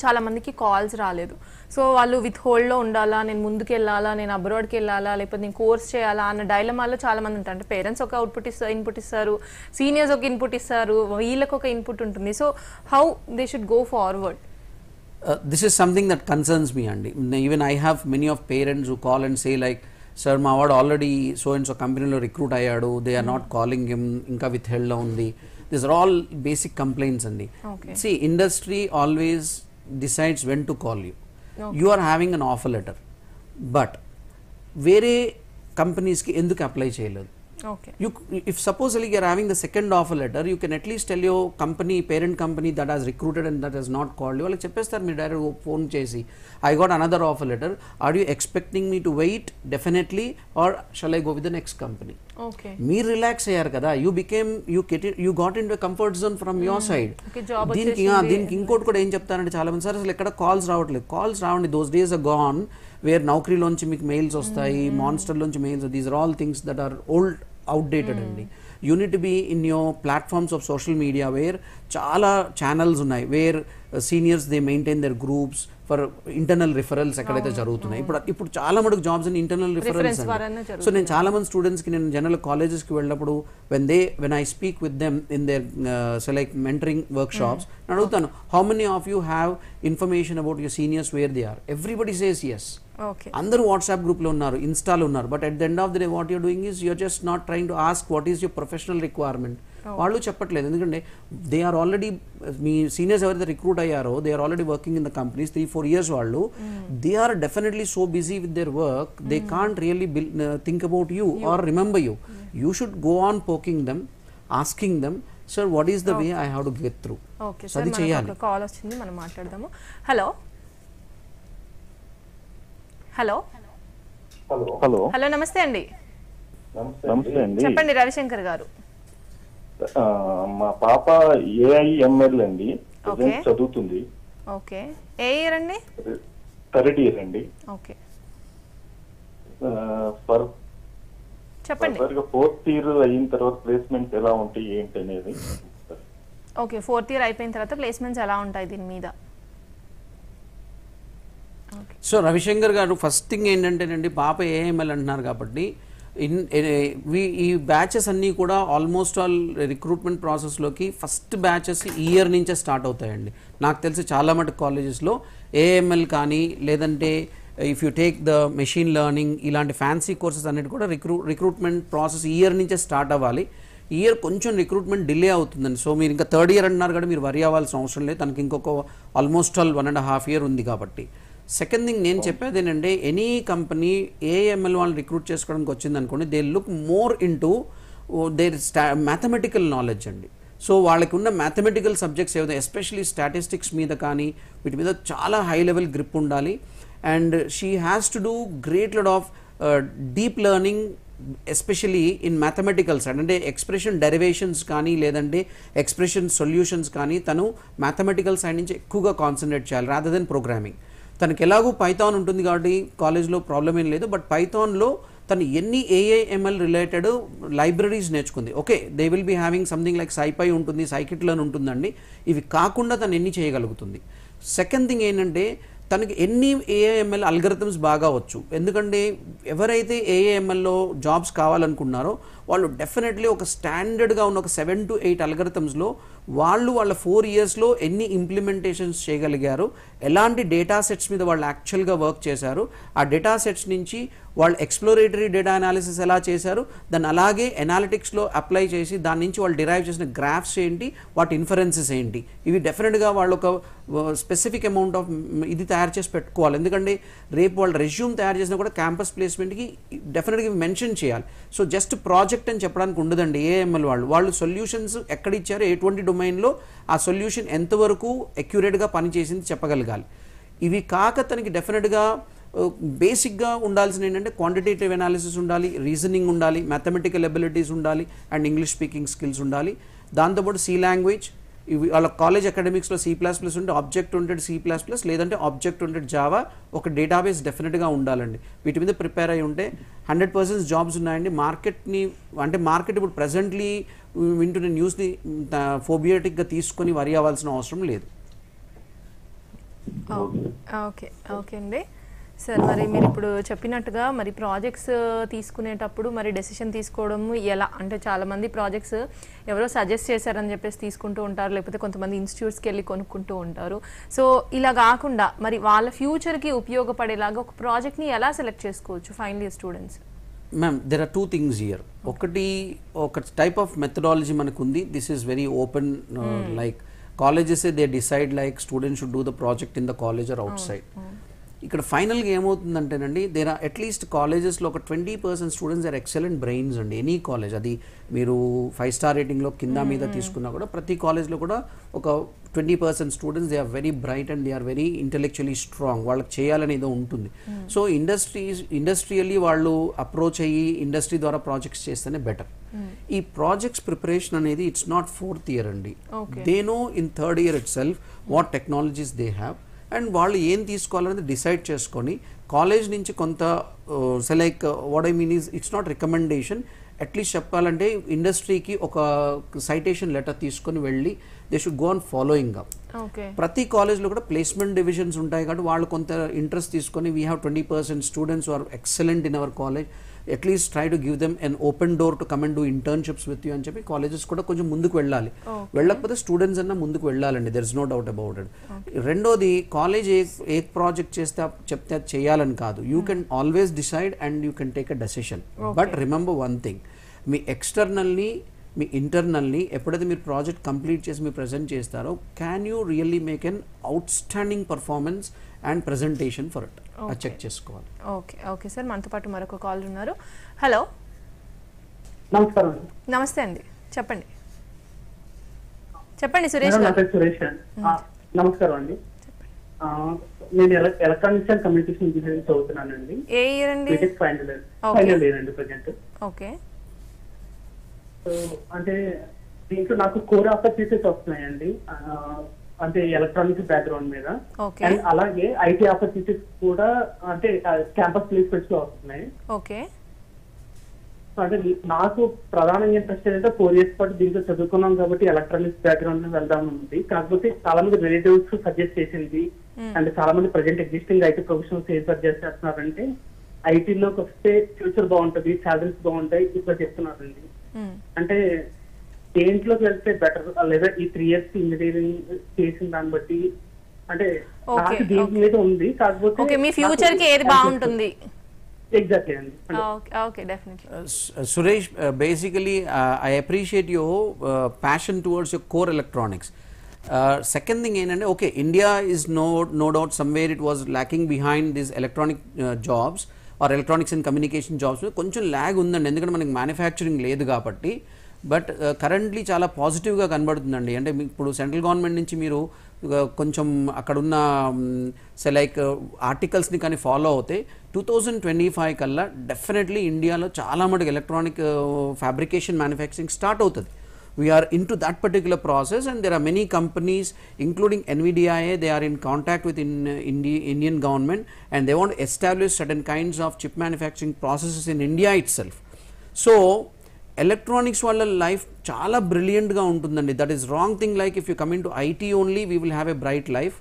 చాలా మందికి కాల్స్ రాలేదు. సో వాళ్ళు విత్ హోల్డ్లో ఉండాలా నేను ముందుకు వెళ్ళాలా నేను అబ్రాడ్కి వెళ్ళాలా లేకపోతే నేను కోర్స్ చేయాలా అన్న డైలమాలో చాలా మంది ఉంటారు. అంటే పేరెంట్స్ ఒక అవుట్పుట్ ఇస్తారు ఇన్పుట్ ఇస్తారు. సీనియర్స్ ఒక ఇన్పుట్ ఇస్తారు. వీళ్ళకి ఒక ఇన్పుట్ ఉంటుంది. So how they should go forward this is something that concerns me అండి even I have many of parents who call and say like sir మా వాడు ఆల్రెడీ సో అండ్ సో కంపెనీలో recruit అయ్యాడు. They are not calling him ఇంకా with హెల్డ్లో ఉంది this are all basic complaints అండి. See industry always decides when to call you you are having an offer letter but వేరే కంపెనీస్కి ఎందుకు apply చేయలేదు? Okay you if supposedly you're having the second offer letter you can at least tell your company parent company that has recruited and that has not called you. వాళ్ళకి చెప్పేస్తారు మీరు direct phone చేసి I got another offer letter are you expecting me to wait definitely or shall I go with the next company మీరు relax అయ్యారు కదా. You became you get you got in comfort zone from your side Okay, job దీనికి దీనికి ఇంకోటి కూడా ఏం చెప్తానంటే చాలా మంది సార్ అసలు ఎక్కడ కాల్స్ రావట్లేదు. కాల్స్ రావండి. Those days are gone where నౌకరీలోంచి మీకు మెయిల్స్ వస్తాయి మాన్స్టర్లోంచి mails these are all things that are old outdated అండి. You need be in your platforms of social media where చాలా ఛానల్స్ ఉన్నాయి. Where seniors they maintain their groups for internal referrals ఎక్కడైతే జరుగుతున్నాయి. ఇప్పుడు ఇప్పుడు చాలా మటుకు jobs in internal referrals so నేను చాలా మంది స్టూడెంట్స్కి నేను జనరల్ కాలేజెస్కి వెళ్ళినప్పుడు when they when I speak with them in their select mentoring workshops అడుగుతాను how many of you have information about your seniors where they are everybody says yes అందరూ WhatsApp గ్రూప్లో ఉన్నారు ఇన్స్టాలో ఉన్నారు but at the end of the day what you're doing is you're just not trying to ask what is your professional requirement వాళ్ళు చెప్పట్లేదు. ఎందుకంటే they are already మీ seniors ఎవరైతే రిక్రూట్ అయ్యారో they are already working in the companies three four years వాళ్ళు they are definitely so busy with their work they can't really think about you or remember you you should go on poking them asking them sir what is the way I have to get through okay sir చేయాలి. Call వచ్చింది మనం మాట్లాడదాము. Hello hello hello hello నమస్తే అండి. నమస్తే అండి. చెప్పండి రవిశంకర్ గారు. మా పాప ఏఐఎంఎల్ అండి. Okay. ప్రజెంట్ చదువుతుంది. ఓకే ఏ ఇయర్ అండి? థర్డ్ ఇయర్ అండి. ఓకే ఫర్ చెప్పండి. ఫోర్త్ ఇయర్ అయిన తర్వాత ప్లేస్మెంట్స్ ఎలా ఉంటాయి ఏంటి అనేది ఓకే ఫోర్త్ ఇయర్ అయిపోయిన తర్వాత ప్లేస్మెంట్స్ ఎలా ఉంటాయి దీని మీద? ఓకే సో రవిశంకర్ గారు ఫస్ట్ థింగ్ ఏంటంటేనండి పాప ఏఎంఎల్ అంటున్నారు కాబట్టి ఇన్ ఈ బ్యాచెస్ అన్నీ కూడా ఆల్మోస్ట్ ఆల్ రిక్రూట్మెంట్ ప్రాసెస్లోకి ఫస్ట్ బ్యాచెస్ ఇయర్ నుంచే స్టార్ట్ అవుతాయండి. నాకు తెలిసి చాలా మటుకు కాలేజెస్లో ఏఎంఎల్ కానీ లేదంటే if you take the machine learning ఇలాంటి ఫ్యాన్సీ కోర్సెస్ అన్నిటి కూడా రిక్రూ రిక్రూట్మెంట్ ప్రాసెస్ ఇయర్ నుంచే స్టార్ట్ అవ్వాలి. ఇయర్ కొంచెం రిక్రూట్మెంట్ డిలే అవుతుందండి. సో మీరు ఇంకా థర్డ్ ఇయర్ అంటున్నారు కూడా మీరు వరి అవ్వాల్సిన అవసరం లేదు. తనకి ఇంకొక almost all one and half year ఉంది కాబట్టి. సెకండ్ థింగ్ నేను చెప్పేది ఏంటంటే ఎనీ కంపెనీ ఏఎంఎల్ వాళ్ళు రిక్రూట్ చేసుకోవడానికి వచ్చింది అనుకోండి they look more into their స్టా మ్యాథమెటికల్ నాలెడ్జ్ అండి. సో వాళ్ళకి ఉన్న మ్యాథమెటికల్ సబ్జెక్ట్స్ ఏవైతే ఎస్పెషలీ స్టాటిస్టిక్స్ మీద కానీ వీటి మీద చాలా హై లెవెల్ గ్రిప్ ఉండాలి. And she has to do great lot of deep learning especially in mathematical side అంటే ఎక్స్ప్రెషన్ డెరివేషన్స్ కానీ లేదంటే ఎక్స్ప్రెషన్ సొల్యూషన్స్ కానీ తను మ్యాథమెటికల్ సైడ్ నుంచి ఎక్కువగా కాన్సన్ట్రేట్ చేయాలి రాదర్ దెన్ ప్రోగ్రామింగ్ తనకి ఎలాగూ పైథాన్ ఉంటుంది కాబట్టి కాలేజ్లో ప్రాబ్లం ఏం లేదు. బట్ పైథాన్లో తను ఎన్ని ఏఐఎంఎల్ రిలేటెడ్ లైబ్రరీస్ నేర్చుకుంది. Okay they will be having something like SciPy ఉంటుంది సైకిట్లన్ ఉంటుందండి. ఇవి కాకుండా తను ఎన్ని చేయగలుగుతుంది. సెకండ్ థింగ్ ఏంటంటే తనకి ఎన్ని ఏఐఎంఎల్ అల్గరిథమ్స్ బాగా వచ్చు. ఎందుకంటే ఎవరైతే ఏఐఎంఎల్లో జాబ్స్ కావాలనుకున్నారో వాళ్ళు డెఫినెట్లీ ఒక స్టాండర్డ్గా ఉన్న ఒక సెవెన్ టు ఎయిట్ అల్గరిథమ్స్లో వాళ్ళు వాళ్ళ ఫోర్ ఇయర్స్లో ఎన్ని ఇంప్లిమెంటేషన్స్ చేయగలిగారు ఎలాంటి డేటా సెట్స్ మీద వాళ్ళు యాక్చువల్గా వర్క్ చేశారు? ఆ డేటా సెట్స్ నుంచి వాళ్ళు ఎక్స్ప్లోరేటరీ డేటా అనాలిసిస్ ఎలా చేశారు? దాన్ని అలాగే ఎనాలిటిక్స్లో అప్లై చేసి దాని నుంచి వాళ్ళు డిరైవ్ చేసిన గ్రాఫ్స్ ఏంటి? వాటి ఇన్ఫరెన్సెస్ ఏంటి? ఇవి డెఫినెట్గా వాళ్ళు ఒక స్పెసిఫిక్ అమౌంట్ ఆఫ్ ఇది తయారు చేసి పెట్టుకోవాలి. ఎందుకంటే రేపు వాళ్ళు రెజ్యూమ్ తయారు చేసినా కూడా క్యాంపస్ ప్లేస్మెంట్కి డెఫినెట్గా మెన్షన్ చేయాలి. సో జస్ట్ ప్రాజెక్ట్ అని చెప్పడానికి ఉండదండి ఏఎంఎల్ వాళ్ళు. వాళ్ళు సొల్యూషన్స్ ఎక్కడ ఇచ్చారో? ఎటువంటి డొమైన్లో ఆ సొల్యూషన్ ఎంతవరకు అక్యురేట్గా పనిచేసింది పెరగాలి ఇవి కాక తనకి డెఫినెట్గా బేసిక్గా ఉండాల్సిన ఏంటంటే క్వాంటిటేటివ్ అనాలిసిస్ ఉండాలి రీజనింగ్ ఉండాలి మ్యాథమెటికల్ ఎబిలిటీస్ ఉండాలి అండ్ ఇంగ్లీష్ స్పీకింగ్ స్కిల్స్ ఉండాలి. దాంతోపాటు సి లాంగ్వేజ్ ఇవి వాళ్ళ కాలేజ్ అకాడమిక్స్లో సి ప్లస్ ప్లస్ ఉంటే object oriented C plus plus లేదంటే ఆబ్జెక్ట్ ఉంటెడ్ జావా ఒక డేటాబేస్ డెఫినెట్గా ఉండాలండి. వీటి మీద ప్రిపేర్ అయి ఉంటే హండ్రెడ్ పర్సెంట్ జాబ్స్ ఉన్నాయండి. మార్కెట్ని అంటే మార్కెట్ ఇప్పుడు ప్రజెంట్లీ వింటున్న న్యూస్ని ఫోబియోటిక్గా తీసుకొని వరి అవ్వాల్సిన అవసరం లేదు. ఓకే. ఓకే. అండి. సార్ మరి మీరు ఇప్పుడు చెప్పినట్టుగా మరి ప్రాజెక్ట్స్ తీసుకునేటప్పుడు మరి డెసిషన్ తీసుకోవడం ఎలా? అంటే చాలా మంది ప్రాజెక్ట్స్ ఎవరో సజెస్ట్ చేశారని చెప్పేసి తీసుకుంటూ ఉంటారు. లేకపోతే కొంతమంది ఇన్స్టిట్యూట్స్కి వెళ్ళి కొనుక్కుంటూ ఉంటారు. సో ఇలా కాకుండా మరి వాళ్ళ ఫ్యూచర్కి ఉపయోగపడేలాగా ఒక ప్రాజెక్ట్ని ఎలా సెలెక్ట్ చేసుకోవచ్చు final year students? Ma'am there are two things year ఒకటి ఒక టైప్ ఆఫ్ మెథడాలజీ మనకు ఉంది this is very open like colleges they decide like student should do the project in the college or outside ఇక్కడ ఫైనల్గా ఏమవుతుందంటేనండి there are at least కాలేజెస్లో ఒక twenty percent students are excellent brains అండి. Any college అది మీరు ఫైవ్ స్టార్ రేటింగ్లో కింద మీద తీసుకున్నా కూడా ప్రతి కాలేజ్లో కూడా ఒక twenty percent students they are very bright and they are very intellectually strong వాళ్ళకి చేయాలని ఏదో ఉంటుంది. సో ఇండస్ట్రీస్ ఇండస్ట్రియల్లీ వాళ్ళు అప్రోచ్ అయ్యి ఇండస్ట్రీ ద్వారా ప్రాజెక్ట్స్ చేస్తేనే బెటర్ ఈ ప్రాజెక్ట్స్ ప్రిపరేషన్ అనేది ఇట్స్ నాట్ ఫోర్త్ ఇయర్ అండి. They know in third year itself what technologies they have and వాళ్ళు ఏం తీసుకోవాలనేది డిసైడ్ చేసుకొని కాలేజ్ నుంచి కొంత so like what I mean is it's not recommendation at least చెప్పాలంటే ఇండస్ట్రీకి ఒక సైటేషన్ లెటర్ తీసుకొని వెళ్ళి they should go on following up ప్రతి కాలేజ్లో కూడా ప్లేస్మెంట్ డివిజన్స్ ఉంటాయి కాబట్టి వాళ్ళు కొంత ఇంట్రెస్ట్ తీసుకొని we have twenty percent students are excellent in our college at least try to give them an open door to come and do internships with you అని చెప్పి కాలేజెస్ కూడా కొంచెం ముందుకు వెళ్ళాలి. వెళ్ళకపోతే స్టూడెంట్స్ అన్న ముందుకు వెళ్ళాలండి. There is no doubt about it రెండోది కాలేజ్ ఏ ఏ ప్రాజెక్ట్ చేస్తే చెప్తే అది చేయాలని కాదు. You can always decide and you can take a decision but remember one thing మీ ఎక్స్టర్నల్ని మీ ఇంటర్నల్ని ఎప్పుడైతే మీరు ప్రాజెక్ట్ కంప్లీట్ చేసి మీరు ప్రజెంట్ చేస్తారో can you really make an outstanding performance and presentation for it అది చెక్ చేసుకోవాలి. ఓకే ఓకే సార్ మనతో పాటు మరొక కాల్ ఉన్నారు. హలో నమస్కారం. నమస్తే అండి. చెప్పండి. చెప్పండి సురేష్ సురేష్ నమస్కారం అండి. ఆ, నేను ఎల- ఎలక్ట్రానిక్స్ అండ్ కమ్యూనికేషన్ ఇంజనీరింగ్ చదువుతున్నానండి. ఏ ఇయర్ అండి? Final year. ఫైనల్ ఇయర్ అండి ప్రజెంట్ ఓకే అంటే దీంట్లో నాకు కోర్ ఆపర్చునిటీస్ వస్తున్నాయండి. అంటే ఎలక్ట్రానిక్స్ బ్యాక్గ్రౌండ్ మీద. అండ్ అలాగే ఐటీ ఆపర్చునిటీస్ కూడా అంటే క్యాంపస్ ప్లేస్మెంట్స్లో వస్తున్నాయి. ఓకే. అంటే నాకు ప్రధానంగా ఇంట్రెస్ట్ ఏంటంటే ఫోర్ ఇయర్స్ పాటు దీంట్లో చదువుకున్నాం కాబట్టి ఎలక్ట్రానిక్స్ బ్యాక్గ్రౌండ్లో వెళ్దాం ఉంది. కాకపోతే చాలా మంది రిలేటివ్స్ సజెస్ట్ చేసింది. అండ్ చాలా మంది ప్రజెంట్ ఎగ్జిస్టింగ్ ఐటీ ప్రొఫెషనల్స్ ఏం సజెస్ట్ చేస్తున్నారంటే ఐటీలోకి వస్తే ఫ్యూచర్ బాగుంటది సాలరీస్ బాగుంటాయి ఇట్లా చెప్తున్నారండి. అంటే దేంట్లోకి వెళ్తే బెటర్ లేదా ఈ త్రీ ఇయర్స్ ఇంజనీరింగ్ చేసిన దాన్ని బట్టి అంటే నాకు దీని మీద ఉంది కాకపోతే ఓకే మీ ఫ్యూచర్కి ఏది బాగుంటుంది? I appreciate your uh, passion towards your core electronics. Uh, second thing ఏంటంటే okay India is no no doubt somewhere it was lacking behind this electronic jobs or electronics and communication jobs కొంచెం lag ఉందండి. ఎందుకంటే మనకి manufacturing లేదు కాబట్టి. But currently uh, చాలా పాజిటివ్గా కనబడుతుందండి. అంటే ఇప్పుడు సెంట్రల్ గవర్నమెంట్ నుంచి మీరు uh, కొంచెం అక్కడున్న సే లైక్ ఆర్టికల్స్ని కానీ ఫాలో అవుతే టూ థౌజండ్ ట్వంటీ ఫైవ్ కల్లా డెఫినెట్లీ ఇండియాలో చాలా మటుకు ఎలక్ట్రానిక్ ఫ్యాబ్రికేషన్ మ్యానుఫ్యాక్చరింగ్ స్టార్ట్ అవుతుంది. We are into that particular process and there are many companies including NVDIA they are in contact with in, uh, Indi- Indian government and they want to establish certain kinds of chip manufacturing processes in India itself so electronics వాళ్ళ life చాలా బ్రిలియంట్గా ఉంటుందండి that is wrong thing like if you coming to IT only we will have a bright life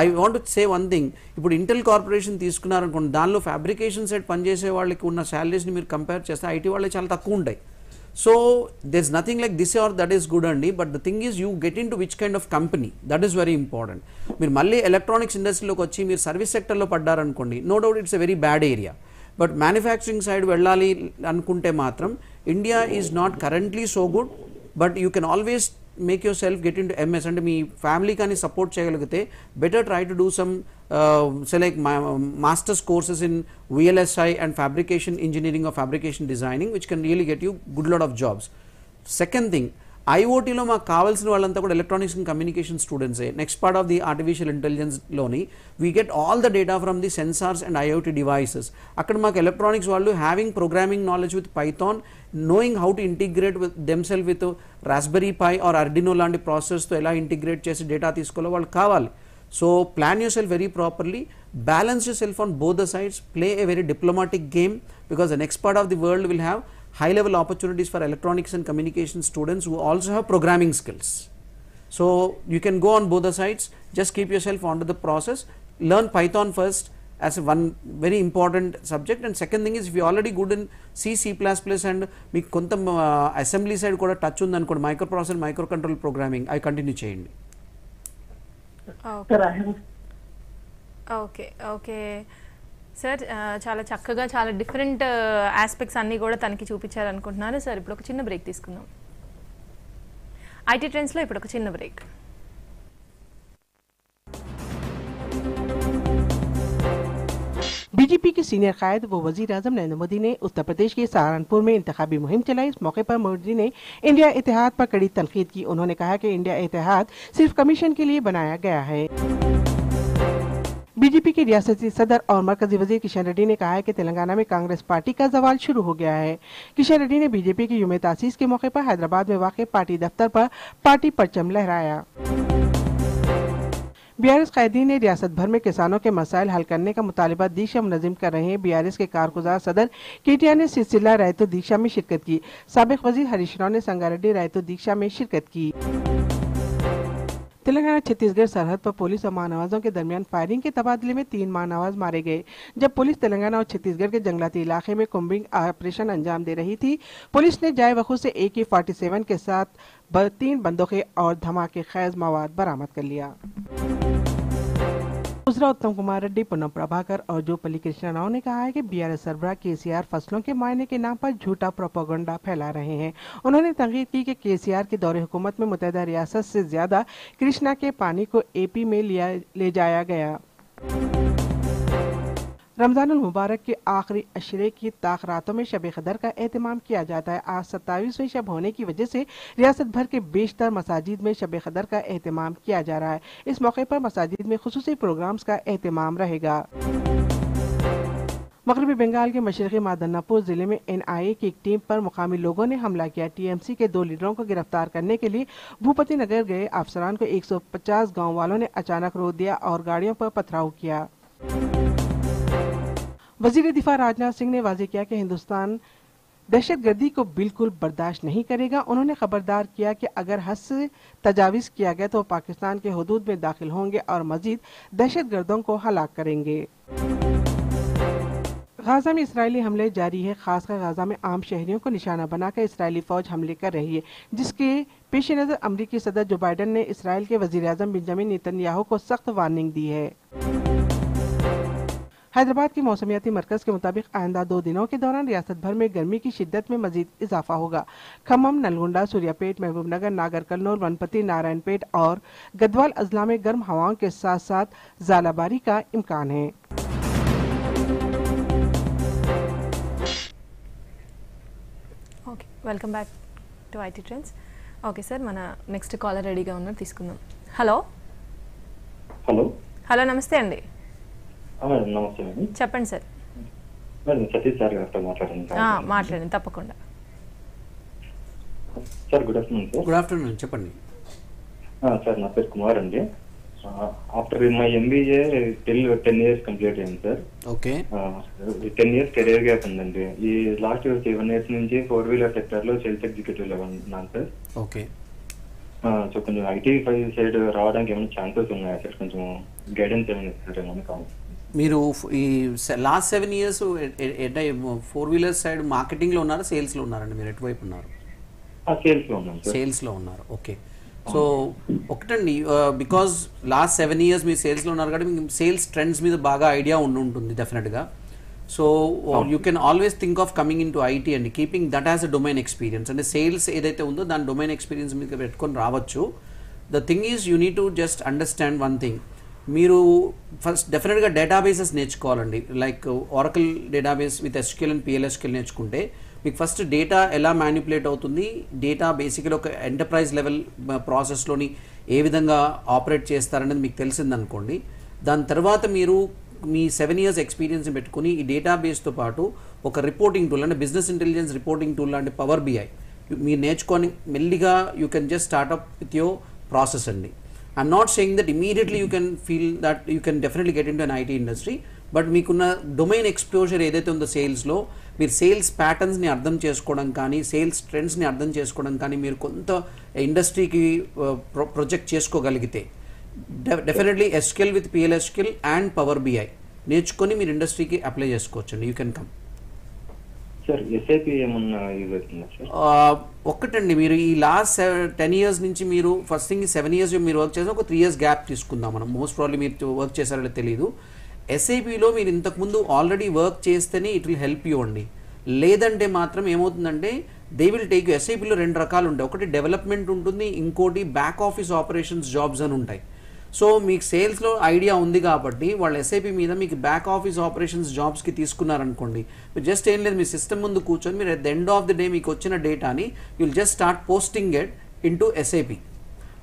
I want say one thing ఇప్పుడు Intel corporation తీసుకున్నారనుకోండి దానిలో fabrication set పనిచేసే వాళ్ళకి ఉన్న శాలరీస్ని మీరు కంపేర్ చేస్తే ఐటీ వాళ్ళకి చాలా తక్కువ ఉంటాయి so there nothing like this or that is good అండి but the thing is you get into which kind of company that is very important మీరు మళ్ళీ ఎలక్ట్రానిక్స్ ఇండస్ట్రీలోకి వచ్చి మీరు సర్వీస్ సెక్టర్లో పడ్డారనుకోండి no doubt it's a very bad area but manufacturing side వెళ్ళాలి అనుకుంటే మాత్రం India is not currently so good but you can always make yourself get into MS అంటే మీ ఫ్యామిలీ కానీ సపోర్ట్ చేయగలిగితే better try to do some select masters courses in VLSI and fabrication engineering or fabrication designing which can really get you good lot of jobs second thing ఐఓటీలో మాకు కావాల్సిన వాళ్ళంతా కూడా electronics and communication స్టూడెంట్సే next part of the artificial ఇంటెలిజెన్స్లోని we get all the data from the sensors and IoT devices అక్కడ మాకు electronics వాళ్ళు having programming knowledge with Python knowing how to integrate with themselves with Raspberry Pi or Arduino లాంటి ప్రాసెస్తో ఎలా integrate చేసి data తీసుకోవాలో వాళ్ళు కావాలి. So plan yourself very properly balance yourself on both the sides play a very diplomatic game because the next part of the world will have high level opportunities for electronics and communication students who also have programming skills. So you can go on both the sides, just keep yourself onto the process, learn Python first as a one very important subject and second thing is if you're already good in C, C++ and మీకు కొంత assembly side కూడా touch ఉంది అనుకోండి microprocessor micro control programming అవి continue చేయండి sir I have okay okay sir ఆ, చాలా చక్కగా చాలా డిఫరెంట్ ఆస్పెక్ట్స్ అన్నీ కూడా తనకి చూపించారనుకుంటున్నారు సార్ ఇప్పుడు ఒక చిన్న బ్రేక్ తీసుకుందాం ఐటీ ట్రెండ్స్లో ఇప్పుడు ఒక చిన్న బ్రేక్ बीजेपी के सीनियर कायद व वजीर अजम नरेंद्र मोदी ने उत्तर प्रदेश के सहारनपुर में इंतखाबी मुहिम चलाई इस मौके पर मोदी ने इंडिया इतिहाद पर कड़ी तनकीद की उन्होंने कहा कि इंडिया इतिहाद सिर्फ कमीशन के लिए बनाया गया है बीजेपी के रियासती सदर और मरकजी वज़ीर किशन रेड्डी ने कहा है कि तेलंगाना में कांग्रेस पार्टी का जवाल शुरू हो गया है। किशन रेड्डी ने बीजेपी की यूम तासीस के मौके पर हैदराबाद में वाक़ पार्टी दफ्तर पर पार्टी परचम लहराया। बीआरएस कैदी ने रियासत भर में किसानों के मसाइल हल करने का मुतालबा दीक्षा मुनजिम कर रहे हैं। बीआरएस के कारगुजार सदर केटीआर ने सिलसिला रायतो दीक्षा में शिरकत की। सबक वज़ीर हरीश राव ने संगारेड्डी रायतो दीक्षा में शिरकत की। तेलंगाना, छत्तीसगढ़, सरहद पर पुलिस और मानवाजों के दरमियान फायरिंग के तबादले में तीन मानवाज मारे गए, जब पुलिस तेलंगाना और छत्तीसगढ़ के जंगलाती इलाके में कुंबिंग ऑपरेशन अंजाम दे रही थी। पुलिस ने जाय वखू से ए के फोर्टी सेवन के साथ तीन बंदूकें और धमाके खैज मवाद बरामद कर लिया। दूसरा उत्तम कुमार रेड्डी, पुनम प्रभाकर और जोपल्ली कृष्णा राव ने कहा है कि बीआरएस सरबरा केसीआर फ़सलों के मायने के नाम पर झूठा प्रोपोगंडा फैला रहे हैं। उन्होंने तंकीद की कि केसीआर के दौरे हुकूमत में मुतहदा रियासत से ज़्यादा कृष्णा के पानी को एपी में लिया, ले जाया गया। रमज़ान मुबारक के आखिरी अशरे की ताक रातों में शब कदर का एहतमाम किया जाता है। आज सत्ताईसवें शब होने की वजह से रियासत भर के बेशतर मसाजिद में शब कदर का अहतमाम किया जा रहा है। इस मौके पर मसाजिद में खसूस प्रोग्राम्स का एहतमाम रहेगा। मगरबी बंगाल के मशरकी मादनापुर ज़िले में एनआईए की एक टीम पर मुकामी लोगों ने हमला किया। टीएमसी के दो लीडरों को गिरफ़्तार करने के लिए भूपति नगर गए अफसरान को 150 गाँव वालों ने अचानक रोक दिया और गाड़ियों पर पथराव किया। वज़ीर दिफा राजनाथ सिंह ने वाजे किया कि हिंदुस्तान दहशतगर्दी को बिल्कुल बर्दाश्त नहीं करेगा। उन्होंने खबरदार किया कि अगर हद से तजाविज किया गया तो पाकिस्तान के हदूद में दाखिल होंगे और मजीद दहशतगर्दों को हलाक करेंगे। गाजा में इसराइली हमले जारी है। खासकर गाजा में आम शहरियों को निशाना बनाकर इसराइली फौज हमले कर रही है, जिसके पेश नज़र अमरीकी सदर जो बाइडन ने इसराइल के वज़ीर अजम बेंजामिन नेतन्याहू को सख्त वार्निंग दी है। हैदराबाद के मौसमियाती मरकज के मुताबिक आइंदा दो दिनों के दौरान रियासत भर में गर्मी की शिद्दत में मजीद इजाफा होगा खम्मम नलगुंडा सूर्यापेट महबूबनगर नागर कन्नौर वनपति नारायणपेट और गदवाल अजला में गर्म हवाओं के साथ साथ जालाबारी का इम्कान है okay welcome back to IT trends okay sir మన నెక్స్ట్ కాలర్ రెడీగా ఉన్నారు తీసుకుందాం హలో హలో హలో నమస్తే అండి నమస్తే మేడం. చెప్పండి సార్. మేడం సతీష్ సార్ గారితో మాట్లాడండి. ఆ, మాట్లాడండి తప్పకుండా. Sir good afternoon sir. Good afternoon చెప్పండి. ఆ, సార్ నా పేరు కుమార్ అండి. After my MBA till ten years complete అయింది sir. Okay. Ten years career gap ఉందండి. ఈ లాస్ట్ సెవెన్ ఇయర్స్ నుంచి ఫోర్ వీలర్ సెక్టర్లో సేల్స్ ఎగ్జిక్యూటివ్లో ఉన్నాను సార్. ఓకే. సో కొంచెం ఐటీ ఫైవ్ సైడ్ రావడానికి ఏమైనా ఛాన్సెస్ ఉన్నాయా సార్? కొంచెం గైడెన్స్ ఏమైనా సార్ ఏమైనా కావాలి. మీరు ఈ last seven years four wheeler side మార్కెటింగ్లో ఉన్నారా సేల్స్లో ఉన్నారండి మీరు? ఎటువైపు ఉన్నారు? సేల్స్లో ఉన్నారు. ఓకే. సో ఒకటండి బికాజ్ లాస్ట్ సెవెన్ ఇయర్స్ మీరు సేల్స్లో ఉన్నారు కాబట్టి మీకు సేల్స్ ట్రెండ్స్ మీద బాగా ఐడియా ఉండి ఉంటుంది డెఫినెట్గా. So you can always think of coming into IT అండి. Keeping that as a domain experience. అంటే సేల్స్ ఏదైతే ఉందో దాని డొమైన్ ఎక్స్పీరియన్స్ మీద పెట్టుకొని రావచ్చు. The thing is you need to just understand one thing. మీరు ఫస్ట్ డెఫినెట్గా డేటాబేసెస్ నేర్చుకోవాలండి. Like Oracle database with SQL and PLSQL నేర్చుకుంటే మీకు ఫస్ట్ డేటా ఎలా మ్యానిపులేట్ అవుతుంది డేటా బేసిక్గా ఒక ఎంటర్ప్రైజ్ లెవెల్ ప్రాసెస్లోని ఏ విధంగా ఆపరేట్ చేస్తారనేది మీకు తెలిసిందనుకోండి. దాని తర్వాత మీరు మీ సెవెన్ ఇయర్స్ ఎక్స్పీరియన్స్ పెట్టుకుని ఈ డేటాబేస్తో పాటు ఒక రిపోర్టింగ్ టూల్ అంటే బిజినెస్ ఇంటెలిజెన్స్ రిపోర్టింగ్ టూల్ లాంటి పవర్ బిఐ మీరు నేర్చుకొని మెల్లిగా you can just start up with your process అండి. I'm not saying that immediately you can feel that you can definitely get into an IT industry but మీకున్న domain exposure ఏదైతే ఉందో సేల్స్లో మీరు సేల్స్ ప్యాటర్న్స్ని అర్థం చేసుకోవడం కానీ సేల్స్ ట్రెండ్స్ని అర్థం చేసుకోవడం కానీ మీరు కొంత ఇండస్ట్రీకి ప్రొజెక్ట్ చేసుకోగలిగితే definitely SQL with PLSQL and power BI నేర్చుకొని మీరు ఇండస్ట్రీకి అప్లై చేసుకోవచ్చండి. You can come sir SIP ఏమన్నా యూజ్ అవుతుందా సార్ ఆ, ఒక్కటండి మీరు ఈ లాస్ట్ టెన్ ఇయర్స్ నుంచి మీరు ఫస్ట్ థింగ్ సెవెన్ ఇయర్స్ మీరు వర్క్ చేసిన ఒక త్రీ ఇయర్స్ గ్యాప్ తీసుకుందాం మనం. మోస్ట్ ప్రాబ్లీ మీరు వర్క్ చేశారో తెలియదు ఎస్ఐపిలో మీరు ఇంతకుముందు ఆల్రెడీ వర్క్ చేస్తేనే ఇట్ విల్ హెల్ప్ యూ అండి. లేదంటే మాత్రం ఏమవుతుందంటే దే విల్ టేక్ యూ ఎస్ఐపిలో రెండు రకాలు ఉంటాయి. ఒకటి డెవలప్మెంట్ ఉంటుంది ఇంకోటి బ్యాక్ ఆఫీస్ ఆపరేషన్స్ జాబ్స్ అని ఉంటాయి. సో మీకు సేల్స్లో ఐడియా ఉంది కాబట్టి వాళ్ళు ఎస్ఐపి మీద మీకు బ్యాక్ ఆఫీస్ ఆపరేషన్స్ జాబ్స్కి తీసుకున్నారనుకోండి. మీరు జస్ట్ ఏం లేదు మీ సిస్టమ్ ముందు కూర్చొని మీరు at the end of the day మీకు వచ్చిన డేటాని you'll just start posting it into SIP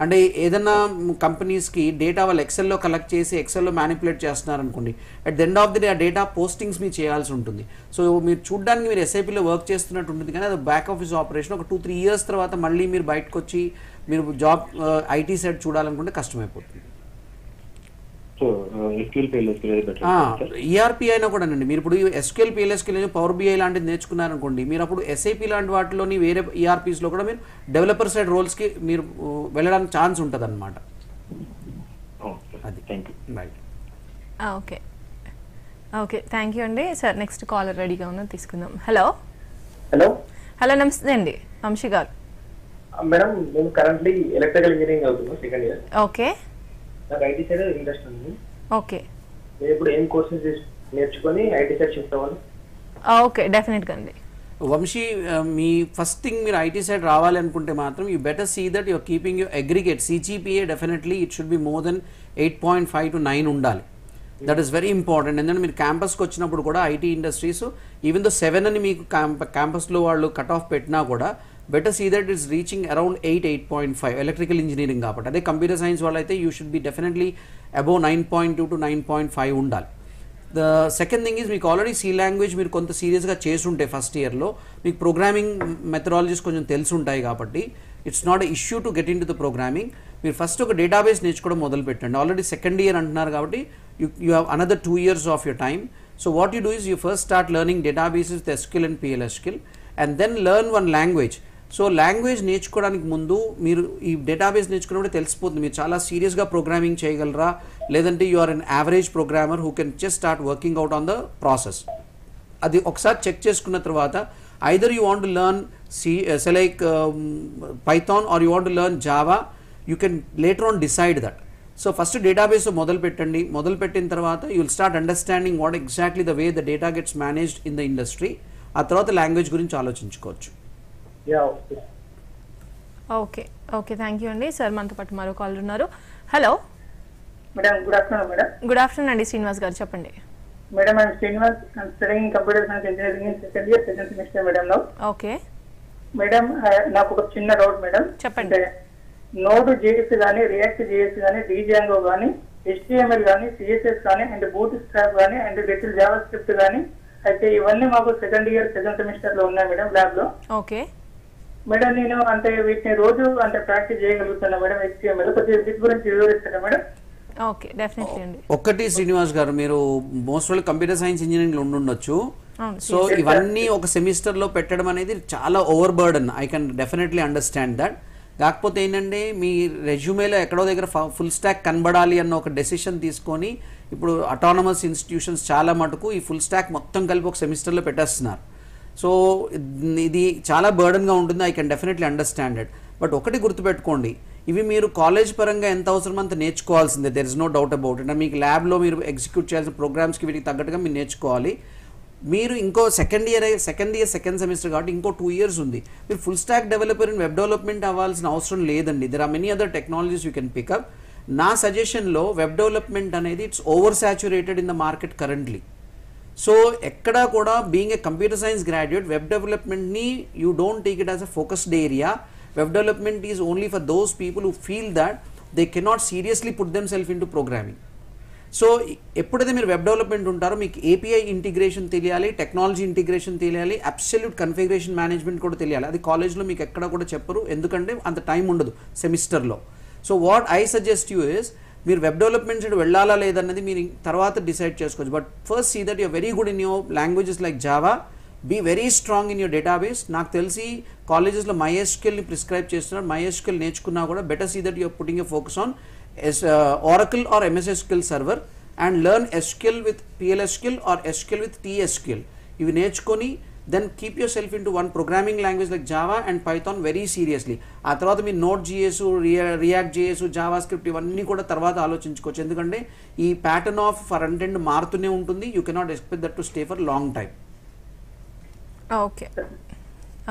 అంటే ఏదైనా కంపెనీస్కి డేటా వాళ్ళు ఎక్సెల్లో కలెక్ట్ చేసి ఎక్సెల్లో మ్యానిపులేట్ చేస్తున్నారు అనుకోండి at the end of the day ఆ డేటా పోస్టింగ్స్ మీరు చేయాల్సి ఉంటుంది. సో మీరు చూడడానికి మీరు ఎస్ఐపిలో వర్క్ చేస్తున్నట్టు ఉంటుంది కానీ అది బ్యాక్ ఆఫీస్ ఆపరేషన్ ఒక టూ త్రీ ఇయర్స్ తర్వాత మళ్ళీ మీరు బయటకు వచ్చి మీరు జాబ్ ఐటీ సైడ్ చూడాలనుకుంటే కష్టమైపోతుంది so SQL PL SQL better sir ERP అయినా కూడా అండి మీరు ఇప్పుడు ఎస్క్యూఎల్ పిఎల్ఎస్క్యూఎల్ పవర్ బిఐ లాంటిది నేర్చుకున్నారనుకోండి మీరు అప్పుడు ఎస్ఐపి లాంటి వాటిలోని వేరే ఈఆర్పీస్లో కూడా మీరు డెవలపర్ సైడ్ రోల్స్కి మీరు వెళ్ళడానికి ఛాన్స్ ఉంటుంది అనమాట అది. థ్యాంక్ యూ రైట్ ఆ, ఓకే. ఓకే. థ్యాంక్ యూ అండి. సార్ నెక్స్ట్ కాలర్ రెడీగా ఉన్న. తీసుకుందాం. హలో హలో హలో నమస్తే అండి. వంశీ గారు. మేడం నేను కరెంట్లీ ఎలక్ట్రికల్ ఇంజనీరింగ్ అవుతున్నాను సెకండ్ ఇయర్ ఓకే. నాకు ఐటీ సైడ్ ఇంట్రెస్ట్ ఉంది. ఓకే. నేను ఇప్పుడు ఏం కోర్సెస్ నేర్చుకొని ఐటీ సైడ్ షిఫ్ట్ అవ్వాలి. ఓకే డెఫినెట్గా అండి. వంశీ మీ ఫస్ట్ థింగ్ మీరు ఐటీ సైడ్ రావాలి అనుకుంటే మాత్రం you better see that your keeping you aggregate CGPA definitely it should be more than eight point five to nine ఉండాలి. దట్ ఈస్ వెరీ ఇంపార్టెంట్ ఎందుకంటే మీరు క్యాంపస్కి వచ్చినప్పుడు కూడా IT industries even though seven అని మీకు క్యాంపస్లో వాళ్ళు కట్ ఆఫ్ పెట్టినా కూడా better see that is reaching around eight eight point five electrical engineering కాబట్టి. అదే కంప్యూటర్ సైన్స్ వాళ్ళైతే you should be definitely above nine point two to nine point five ఉండాలి. ద సెకండ్ థింగ్ ఈజ్ మీకు already C language మీరు కొంత సీరియస్గా చేసుంటే first ఇయర్లో మీకు ప్రోగ్రామింగ్ మెథడాలజీస్ కొంచెం తెలిసి ఉంటాయి కాబట్టి it's not issue to get in to the programming మీరు ఫస్ట్ ఒక డేటాబేస్ నేర్చుకోవడం మొదలు పెట్టండి. ఆల్రెడీ సెకండ్ ఇయర్ అంటున్నారు కాబట్టి you you have another two years of your time so what you do is you first start learning databases the SQL and PL SQL and then learn one language so language నేర్చుకోవడానికి ముందు మీరు ఈ database నేర్చుకున్నప్పుడు తెలిసిపోతుంది. మీరు చాలా సీరియస్గా programming చేయగలరా? లేదంటే you are an average programmer who can just start working out on the process అది ఒకసారి చెక్ చేసుకున్న తర్వాత either you want learn C say like Python or you want learn Java you can later on decide that so first database మొదలు పెట్టండి. మొదలు పెట్టిన తర్వాత you will start understanding what exactly the way the data gets managed in the industry ఆ తర్వాత language గురించి ఆలోచించుకోవచ్చు. Okay okay thank you అండి. సార్ మనతో పాటు మరో కాలర్ ఉన్నారు. Hello madam good afternoon madam good afternoon అండి శ్రీనివాస్ గారు చెప్పండి. Madam I'm Srinivas I'm studying computer science engineering second year second semester madam లో ఓకే మేడం నాకు ఒక చిన్న డౌట్ మేడం చెప్పండి. నోడ్ జేఎస్ కానీ రియాక్ట్ జేఎస్ కానీ డీజాంగో కానీ హెచ్టిఎంఎల్ కానీ సిఎస్ఎస్ కానీ అండ్ బూట్ స్ట్రాప్ కానీ అండ్ లిటిల్ జావా స్క్రిప్ట్ కానీ అయితే ఇవన్నీ మాకు సెకండ్ ఇయర్ సెకండ్ సెమిస్టర్లో ఉన్నాయి మేడం ల్యాబ్లో. ఓకే మేడం నేను అంటే వీటిని రోజు అంటే ప్రాక్టీస్ చేయగలుగుతున్నా మేడం? హెచ్టిఎంఎల్ కొద్దిగా వీటి గురించి వివరిస్తారా మేడం? ఓకే డెఫినెట్లీ అండి. ఒక్కటి శ్రీనివాస్ గారు మీరు మోస్ట్ ఆఫ్ కంప్యూటర్ సైన్స్ ఇంజనీరింగ్లో ఉండుండొచ్చు. సో ఇవన్నీ ఒక సెమిస్టర్లో పెట్టడం అనేది చాలా over burden I can definitely understand that కాకపోతే ఏంటంటే మీ రెజ్యూమేలో ఎక్కడో దగ్గర ఫుల్ స్టాక్ కనబడాలి అన్న ఒక డెసిషన్ తీసుకొని ఇప్పుడు అటానమస్ ఇన్స్టిట్యూషన్స్ చాలా మటుకు ఈ ఫుల్ స్టాక్ మొత్తం కలిపి ఒక సెమిస్టర్లో పెట్టేస్తున్నారు. సో ఇది చాలా బర్డన్గా ఉంటుంది. I can definitely understand it but ఒకటి గుర్తుపెట్టుకోండి. ఇవి మీరు కాలేజ్ పరంగా ఎంత అవసరం అంత నేర్చుకోవాల్సిందే. There is no doubt about అంటే మీకు ల్యాబ్లో మీరు ఎగ్జిక్యూట్ చేయాల్సిన ప్రోగ్రామ్స్కి వీటికి తగ్గట్టుగా మీరు నేర్చుకోవాలి. మీరు ఇంకో second year second year second semester కాబట్టి ఇంకో టూ ఇయర్స్ ఉంది. మీరు full stack developer in web development అవ్వాల్సిన అవసరం లేదండి. There are many other technologies you can pick up నా సజెషన్లో వెబ్ డెవలప్మెంట్ అనేది it's over saturated in the market currently so ఎక్కడా కూడా being a computer science graduate web డెవలప్మెంట్ని you don't take it as a focused area web development is only for those people who feel that they cannot seriously put them self in to programming so ఎప్పుడైతే మీరు web development ఉంటారో మీకు API integration తెలియాలి technology integration తెలియాలి absolute configuration management కూడా తెలియాలి. అది కాలేజ్లో మీకు ఎక్కడ కూడా చెప్పరు ఎందుకంటే అంత టైం ఉండదు సెమిస్టర్లో so what I suggest you is మీరు వెబ్ డెవలప్మెంట్ సైడ్ వెళ్ళాలా లేదన్నది మీరు తర్వాత డిసైడ్ చేసుకోవచ్చు. But first see that your very good in your languages like Java. Be very strong in your database. నాకు తెలిసి కాలేజెస్లో మైఎస్క్యూఎల్ని ప్రిస్క్రైబ్ చేస్తున్నారు. మైఎస్క్యూఎల్ నేర్చుకున్నా కూడా better see that your putting a focus on S Oracle or MS server and learn learn with with or or with with ఇవి నేర్చుకొని then keep your self in to one programming language like Java and Python very seriously ఆ తర్వాత మీరు Node JS React JS JavaScript ఇవన్నీ కూడా తర్వాత ఆలోచించుకోవచ్చు. ఎందుకంటే ఈ ప్యాటర్న్ ఆఫ్ ఫ్రంట్ ఎండ్ మారుతూనే ఉంటుంది. You cannot expect that to stay for long time okay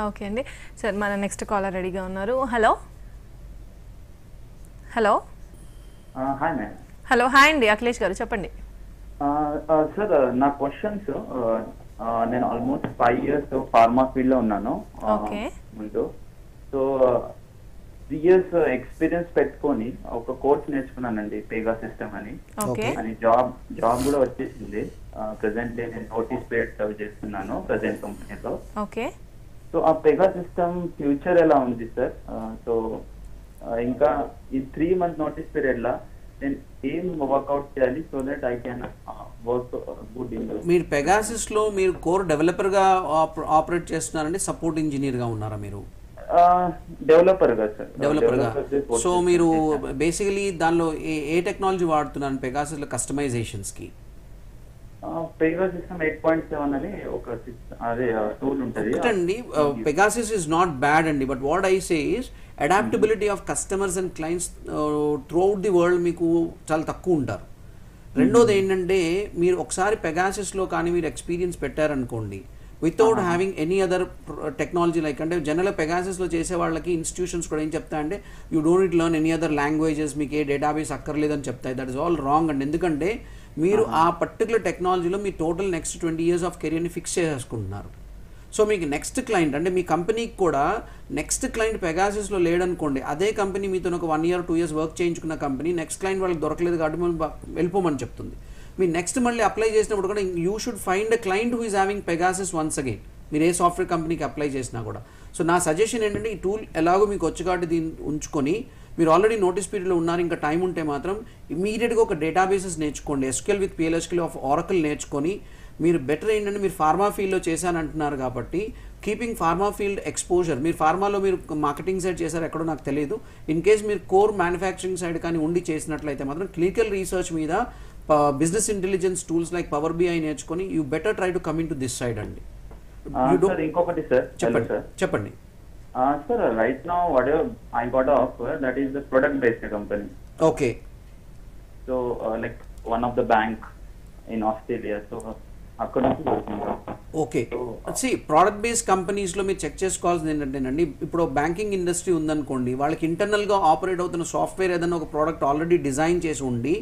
okay అండి. సార్ మన నెక్స్ట్ కాలర్ రెడీగా ఉన్నారు. Hello hello hi ma'am hello hi అండి. అఖిలేష్ గారు చెప్పండి. సార్ నా క్వశ్చన్స్ నేను ఆల్మోస్ట్ ఫైవ్ ఇయర్స్ ఫార్మా ఫీల్డ్లో ఉన్నాను. ముందు. సో త్రీ ఇయర్స్ ఎక్స్పీరియన్స్ పెట్టుకొని ఒక కోర్స్ నేర్చుకున్నానండి పేగా సిస్టమ్ అని. అని జాబ్ జాబ్ కూడా వచ్చేసింది. ప్రెసెంట్ నేను నోటీస్ పీరియడ్ సర్వ్ చేస్తున్నాను ప్రెసెంట్ కంపెనీలో ఓకే. సో ఆ పెగా సిస్టమ్ ఫ్యూచర్ ఎలా ఉంది సార్ సో ఇంకా ఈ త్రీ మంత్ నోటీస్ పీరియడ్ లా నేను ఏం వర్కౌట్ చేయాలి so that I work good in మీరు మీరు కోర్ డెవలపర్గా ఆపరేట్ చేస్తున్నారండి సపోర్ట్ ఇంజనీర్గా ఉన్నారా మీరు? డెవలపర్గా సార్. డెవలపర్గా సో మీరు బేసికలీ దానిలో ఏ టెక్నాలజీ వాడుతున్నారు పెగాసిస్లో కస్టమైజేషన్స్కి పెగా సిస్టమ్ ఒకటండి పెగాసిస్ ఇస్ నాట్ బ్యాడ్ అండి but what I say is adaptability of customers and clients throughout the world మీకు చాలా తక్కువ ఉంటారు. రెండోది ఏంటంటే మీరు ఒకసారి పెగాసిస్లో కానీ మీరు ఎక్స్పీరియన్స్ పెట్టారనుకోండి without having any other technology like అంటే జనరల్ పెగాసిస్లో చేసే వాళ్ళకి ఇన్స్టిట్యూషన్స్ కూడా ఏం చెప్తాయంటే you don't it learn any other languages మీకు ఏ డేటాబేస్ అక్కర్లేదని చెప్తాయి దట్ ఇస్ ఆల్ రాంగ్ అండి. ఎందుకంటే మీరు ఆ పర్టికులర్ టెక్నాలజీలో మీ total next twenty years of కెరియర్ని ఫిక్స్ చేసేసుకుంటున్నారు. సో మీకు నెక్స్ట్ క్లయింట్ అంటే మీ కంపెనీకి కూడా నెక్స్ట్ క్లయింట్ పెగాసిస్లో లేడనుకోండి అదే కంపెనీ మీతో ఒక one year two years work చేయించుకున్న కంపెనీ నెక్స్ట్ క్లయింట్ వాళ్ళకి దొరకలేదు కాబట్టి మనం వెళ్ళిపోమని చెప్తుంది. మీరు నెక్స్ట్ మళ్ళీ అప్లై చేసినప్పుడు కూడా you should find a client who is having Pegasys once again మీరు ఏ సాఫ్ట్వేర్ కంపెనీకి అప్లై చేసినా కూడా. సో నా సజెషన్ ఏంటంటే ఈ టూల్ ఎలాగో మీకు వచ్చి కాబట్టి దీన్ని ఉంచుకొని మీరు ఆల్రెడీ నోటీస్ పీరియడ్లో ఉన్నారు ఇంకా టైం ఉంటే మాత్రం ఇమీడియట్గా ఒక డేటాబేసెస్ నేర్చుకోండి. SQL with PL SQL of Oracle నేర్చుకొని మీరు బెటర్ ఏంటంటే మీరు ఫార్మా ఫీల్డ్లో చేశానంటున్నారు కాబట్టి కీపింగ్ ఫార్మా ఫీల్డ్ ఎక్స్పోజర్ మీరు ఫార్మాలో మీరు మార్కెటింగ్ సైడ్ చేశారు ఎక్కడో నాకు తెలియదు. ఇన్ కేస్ మీరు కోర్ మ్యానుఫ్యాక్చరింగ్ సైడ్ కానీ ఉండి చేసినట్లయితే మాత్రం క్లినికల్ రీసెర్చ్ మీద business intelligence tools like Power BI నేర్చుకొని you better try to come in to this side అండి ఇంకొకటి సార్. చెప్పండి సార్. చెప్పండి. Sir right now whatever I got offer that is the product based company okay so like one of the bank in Australia so అక్కడ నుంచి వెళ్తున్నాం. Okay see product based కంపెనీస్లో మీరు check చేసుకోవాల్సింది ఏంటంటేనండి ఇప్పుడు బ్యాంకింగ్ ఇండస్ట్రీ ఉందనుకోండి వాళ్ళకి ఇంటర్నల్గా ఆపరేట్ అవుతున్న సాఫ్ట్వేర్ ఏదైనా ఒక ప్రోడక్ట్ ఆల్రెడీ డిజైన్ చేసి ఉండి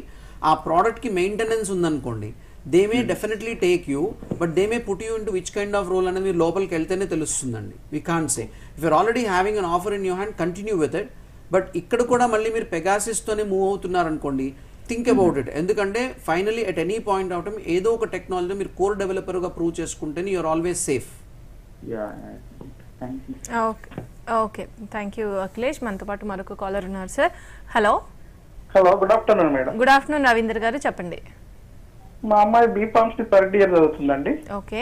ఆ ప్రోడక్ట్కి మెయింటెనెన్స్ ఉందనుకోండి they may definitely take you but they may put you into which kind of role అనేది మీరు లోపలికి వెళ్తేనే తెలుస్తుందండి. We can say if your already having an offer in you hand continue with it but ఇక్కడ కూడా మళ్ళీ మీరు పెగాసిస్తోనే మూవ్ అవుతున్నారనుకోండి థింక్ అబౌట్ ఇట్ ఎందుకంటే finally at any point of time ఏదో ఒక టెక్నాలజీ మీరు కోర్ డెవలపర్గా ప్రూవ్ చేసుకుంటేనే you're always safe okay thank you Akhilesh మనతో పాటు మరొక కాలర్ ఉన్నారు sir hello hello good afternoon madam good afternoon Ravinder garu. చెప్పండి. మా అమ్మాయి బీఫార్మ్స్ థర్డ్ ఇయర్ చదువుతుందండి. ఓకే.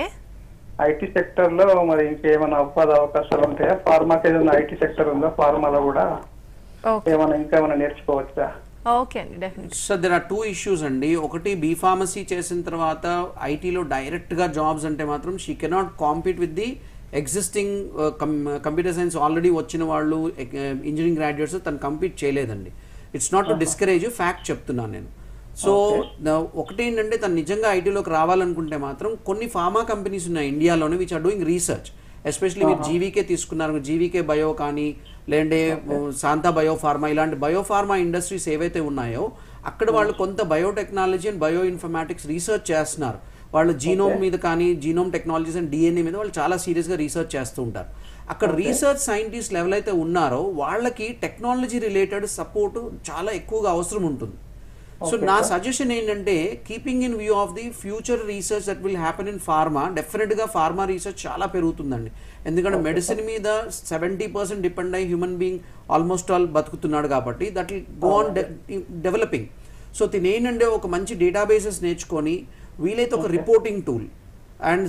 ఐటీ సెక్టర్లో మరి ఇంకేమైనా ఉపాధి అవకాశాలు ఉంటాయా? ఫార్మాకి ఏదైనా ఐటీ సెక్టర్ ఉందా? ఫార్మాలో కూడా ఓకే. ఏమైనా ఇంకా ఏమైనా నేర్చుకోవచ్చా? ఓకే అండి definite so there are two issues అండి. ఒకటి బీ ఫార్మసీ చేసిన తర్వాత ఐటీలో డైరెక్ట్గా జాబ్స్ అంటే మాత్రం she cannot compete with the existing computer science already వచ్చిన వాళ్ళు ఇంజనీరింగ్ గ్రాడ్యుయేట్స్ తను కంపీట్ చేయలేదండి. It's not to discourage fact చెప్తున్నాను నేను. సో ఒకటి ఏంటంటే తను నిజంగా ఐటీలోకి రావాలనుకుంటే మాత్రం కొన్ని ఫార్మా కంపెనీస్ ఉన్నాయి ఇండియాలోనే which are doing research especially మీరు జీవీకే తీసుకున్నారు జీవీకే బయో కానీ లేదంటే శాంతా బయో ఫార్మా ఇలాంటి బయో ఫార్మా ఇండస్ట్రీస్ ఏవైతే ఉన్నాయో అక్కడ వాళ్ళు కొంత biotechnology and bio informatics research చేస్తున్నారు. వాళ్ళు జీనోమ్ మీద కానీ జీనోమ్ టెక్నాలజీస్ అండ్ డిఎన్ఏ మీద వాళ్ళు చాలా సీరియస్గా రీసెర్చ్ చేస్తూ ఉంటారు. అక్కడ రీసెర్చ్ సైంటిస్ట్ లెవెల్ అయితే ఉన్నారో వాళ్ళకి టెక్నాలజీ రిలేటెడ్ సపోర్ట్ చాలా ఎక్కువగా అవసరం ఉంటుంది. సో నా సజెషన్ ఏంటంటే keeping in view of the future research that will happen in pharma డెఫినెట్గా ఫార్మా రీసెర్చ్ చాలా పెరుగుతుందండి. ఎందుకంటే మెడిసిన్ మీద సెవెంటీ పర్సెంట్ డిపెండ్ అయ్యి హ్యూమన్ బీయింగ్ ఆల్మోస్ట్ ఆల్ బతుకుతున్నాడు కాబట్టి that will go on developing so తిని ఏంటంటే ఒక మంచి డేటాబేసెస్ నేర్చుకొని వీలైతే ఒక reporting tool and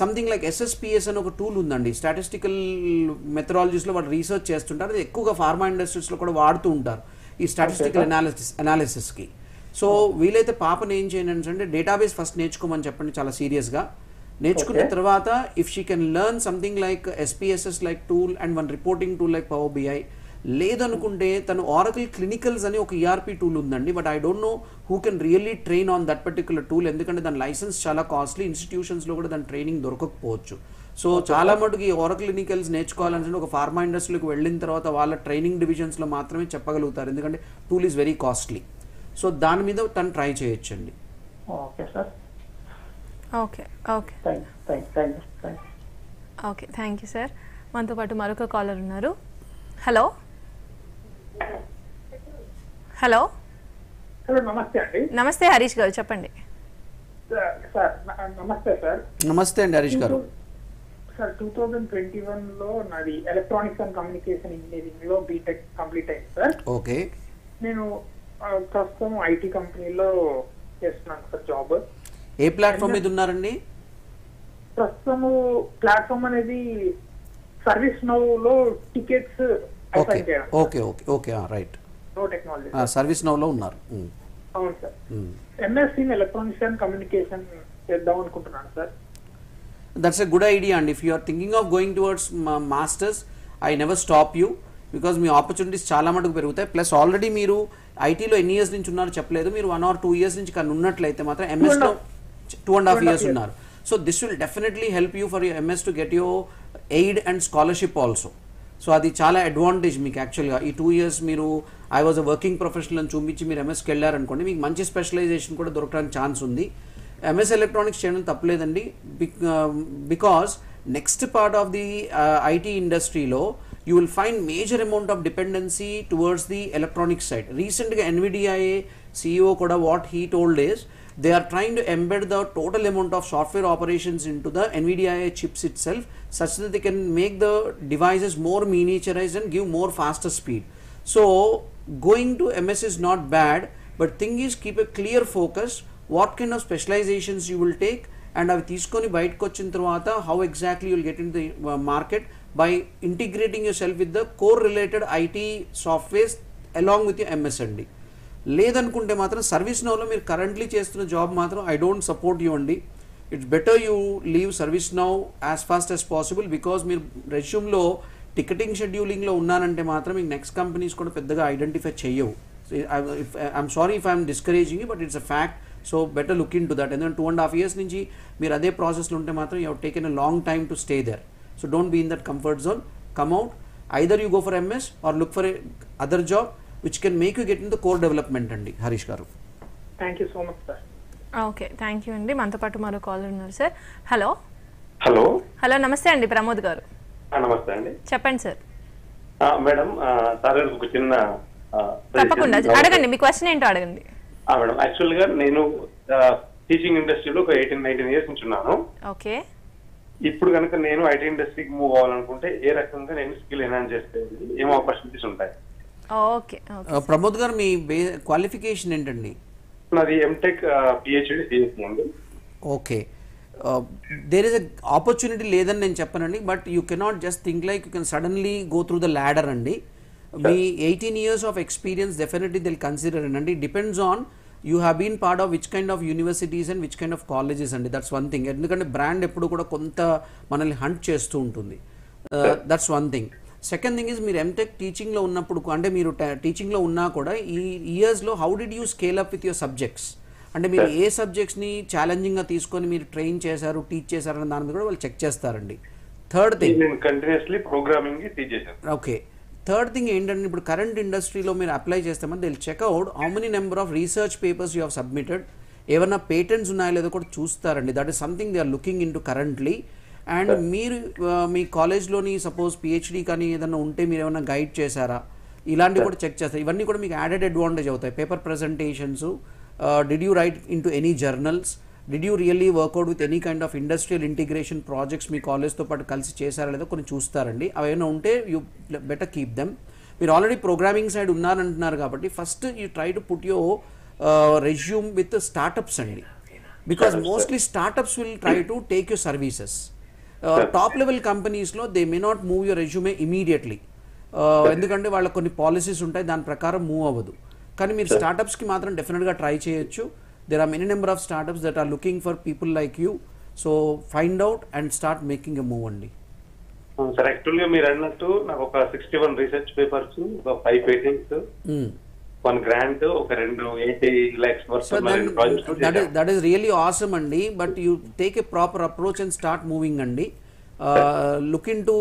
something like SSPS అని ఒక టూల్ ఉందండి. స్టాటిస్టికల్ మెథడాలజీస్లో వాళ్ళు రీసెర్చ్ చేస్తుంటారు. అది ఎక్కువగా ఫార్మా ఇండస్ట్రీస్లో కూడా వాడుతూ ఉంటారు. ఈ స్టాటిస్టికల్ అనాలిసిస్ అనాలిసిస్కి సో వీలైతే పాపని ఏం చేయండి అంటే డేటాబేస్ ఫస్ట్ నేర్చుకోమని చెప్పండి చాలా సీరియస్గా నేర్చుకున్న తర్వాత if she can learn something like SPSS like tool and one reporting tool like Power BI లేదనుకుంటే తను ఆరకల్ క్లినికల్స్ అని ఒక ఈఆర్పీ టూల్ ఉందండి but I don't know who can really train on that particular tool ఎందుకంటే దాని licence చాలా costly ఇన్స్టిట్యూషన్స్లో కూడా దాని ట్రైనింగ్ దొరకకపోవచ్చు. సో చాలా మటుకు ఈ ఓరల్ క్లినికల్స్ నేర్చుకోవాలంటే ఒక ఫార్మా ఇండస్ట్రీకి వెళ్ళిన తర్వాత వాళ్ళ ట్రైనింగ్ డివిజన్స్లో మాత్రమే చెప్పగలుగుతారు ఎందుకంటే tool is very costly so దాని మీద తను ట్రై చేయొచ్చండి. Okay sir. Okay okay. Okay thank you sir. మనతో పాటు మరొక కాలర్ ఉన్నారు. హలో? హలో? హలో నమస్తే అండి. నమస్తే హరీష్ గారు చెప్పండి. నమస్తే సార్. నమస్తే అండి హరీష్ గారు. సార్ టూ థౌజండ్ ట్వంటీ వన్లో నాది ఎలక్ట్రానిక్స్ అండ్ కమ్యూనికేషన్ ఇంజనీరింగ్లో బీటెక్ కంప్లీట్ అయింది సార్. ఓకే. నేను ప్రస్తుతం ఐటీ కంపెనీలో చేస్తున్నాను సార్ జాబ్. ఏ ప్లాట్ఫామ్ మీద ఉన్నారండి? ప్రస్తుతము ప్లాట్ఫామ్ అనేది సర్వీస్ నౌ లో tickets okay okay okay okay right. No technology service నౌలో ఉన్నారు. Mm, అవును sir. MSc electronics and communication చేద్దాం అనుకుంటున్నాను sir. That's a good idea అండి if you are thinking of going towards masters I never stop you because me opportunities చాలా మటుకు పెరుగుతాయి. Plus already మీరు ఐటీలో ఎన్ని ఇయర్స్ నుంచి ఉన్నారో చెప్పలేదు. మీరు వన్ ఆర్ టూ ఇయర్స్ నుంచి కానీ ఉన్నట్లయితే మాత్రం ఎంఎస్లో టూ అండ్ హాఫ్ ఇయర్స్ ఉన్నారు. So this will definitely help you for MS to get your aid and scholarship also so అది చాలా అడ్వాంటేజ్ మీకు యాక్చువల్గా ఈ టూ ఇయర్స్ మీరు I was a working professional అని చూపించి మీరు ఎంఎస్కి వెళ్ళారనుకోండి మీకు మంచి స్పెషలైజేషన్ కూడా దొరకడానికి ఛాన్స్ ఉంది. ఎంఎస్ ఎలక్ట్రానిక్స్ చేయడం తప్పలేదండి. Because next part of the IT ఇండస్ట్రీలో You will find major amount of dependency towards the electronic side రీసెంట్గా ఎన్విడిఐఏ సిఇఓ కూడా what he told is they are trying to embed the total amount of software operations into the NVIDIA chips itself such that they can make the devices more miniaturized and give more faster speed. So going to MS is not bad, but thing is keep a clear focus what kind of specializations you will take and అవి తీసుకొని బయటకు వచ్చిన తర్వాత how exactly you'll get in the market By integrating yourself self the the core related IT along along with MSND. లేదనుకుంటే మాత్రం service నౌలో మీరు currently చేస్తున్న job మాత్రం ఐ డోంట్ సపోర్ట్ యూ అండి. It's better you leave service now as fast as possible because మీరు రెజ్యూమ్లో ticketing షెడ్యూలింగ్లో ఉన్నానంటే మాత్రం మీకు నెక్స్ట్ కంపెనీస్ కూడా పెద్దగా ఐడెంటిఫై చేయవు. I'm sorry if I'm discouraging but it's a fact so better look into that ఎందుకంటే టూ అండ్ హాఫ్ ఇయర్స్ నుంచి మీరు అదే ప్రాసెస్లో ఉంటే మాత్రం you taken a long time to stay there so don't be in that comfort zone come out either you go for MS or look for a other job which can make you get in the core development అండి హరీష్ గారు. Thank you so much sir okay thank you అండి. మనతో పాటు మరో caller ఉన్నారు sir hello hello hello నమస్తే అండి. ప్రమోద్ గారు. ఆ, నమస్తే అండి. చెప్పండి సార్ ఆ, మేడం ఆ, సార్ ఒక చిన్న తప్పకుండా. అడగండి మీ క్వశ్చన్ ఏంటో అడగండి. ఆ, మేడం యాక్చువల్గా నేను టీచింగ్ ఇండస్ట్రీలో ఒక ఎయిటీన్ నైన్టీన్ ఇయర్స్ నుంచి ఉన్నాను. ఓకే ఇప్పుడు కనుక నేను ఐటీ ఇండస్ట్రీకి మూవ్ అవ్వాలనుకుంటే ఏ రకంగా నేను స్కిల్ ఎన్హాన్స్ చేస్తే ఏం ఆపర్చునిటీస్ ఉంటాయి? ఓకే ప్రమోద్ గారు మీ క్వాలిఫికేషన్ ఏంటండి? నాది ఎంటెక్ పిహెచ్డి సిఎస్సి అండి. Okay. There is a opportunity లేదని నేను చెప్పనండి but you cannot just think like you can suddenly go through the ladder అండి. మీ eighteen years of experience definitely they'll consider అండి. Depends on you have been part of which kind of universities and which kind of colleges అండి. That's one thing ఎందుకంటే brand ఎప్పుడు కూడా కొంత మనల్ని hunt చేస్తూ ఉంటుంది. That's one thing second thing is మీరు ఎంటెక్ టీచింగ్లో ఉన్నప్పుడు అంటే మీరు టీచింగ్లో ఉన్నా కూడా ఈ ఇయర్స్లో how did you scale up with your subjects అంటే మీరు ఏ సబ్జెక్ట్స్ని ఛాలెంజింగ్గా తీసుకొని మీరు ట్రైన్ చేశారు టీచ్ చేశారు అనే దాని మీద కూడా వాళ్ళు చెక్ చేస్తారండి. Third thing continuously programming okay third thing ఏంటంటే ఇప్పుడు కరెంట్ ఇండస్ట్రీలో మీరు అప్లై చేస్తామని they'll check out how many number of research papers you have submitted ఏమన్నా పేటెంట్స్ ఉన్నాయో లేదో కూడా చూస్తారండి. That is something they are looking into currently and మీరు మీ కాలేజ్లోని సపోజ్ పిహెచ్డి కానీ ఏదైనా ఉంటే మీరు ఏమైనా గైడ్ చేశారా? ఇలాంటివి కూడా చెక్ చేస్తారు. ఇవన్నీ కూడా మీకు యాడెడ్ అడ్వాంటేజ్ అవుతాయి. Paper presentations did you write into any journals did you really work out with any kind of industrial integration projects మీ కాలేజ్తో పాటు కలిసి చేశారా లేదో కొన్ని చూస్తారండి. అవి ఏమైనా ఉంటే యూ బెటర్ కీప్ దెమ్ మీరు ఆల్రెడీ ప్రోగ్రామింగ్ సైడ్ ఉన్నారంటున్నారు కాబట్టి first you try to put your resume with startups అండి. Because mostly startups will try to take your services top level కంపెనీస్లో they may not move your resume immediately ఎందుకంటే వాళ్ళ కొన్ని policies ఉంటాయి దాని ప్రకారం మూవ్ అవ్వదు. కానీ మీరు స్టార్టప్స్కి మాత్రం డెఫినెట్గా ట్రై చేయొచ్చు. There are many number of startups that are looking for people like you so find out and start making a move అండి సార్ యాక్చువల్గా మీరు అన్నట్టు నాకు ఒక సిక్స్టీ వన్ రీసెర్చ్ పేపర్స్ ఒక ఫైవ్ పేటెంట్స్ వన్ గ్రాంట్ ఒక రెండు ఎయిటీ లాక్స్ వర్త్ సో ఉన్న రెండు దట్ ఈస్ రియలీ ఆసమ్ అండి. But you take a proper approach and start moving అండి. లుక్ ఇన్ టు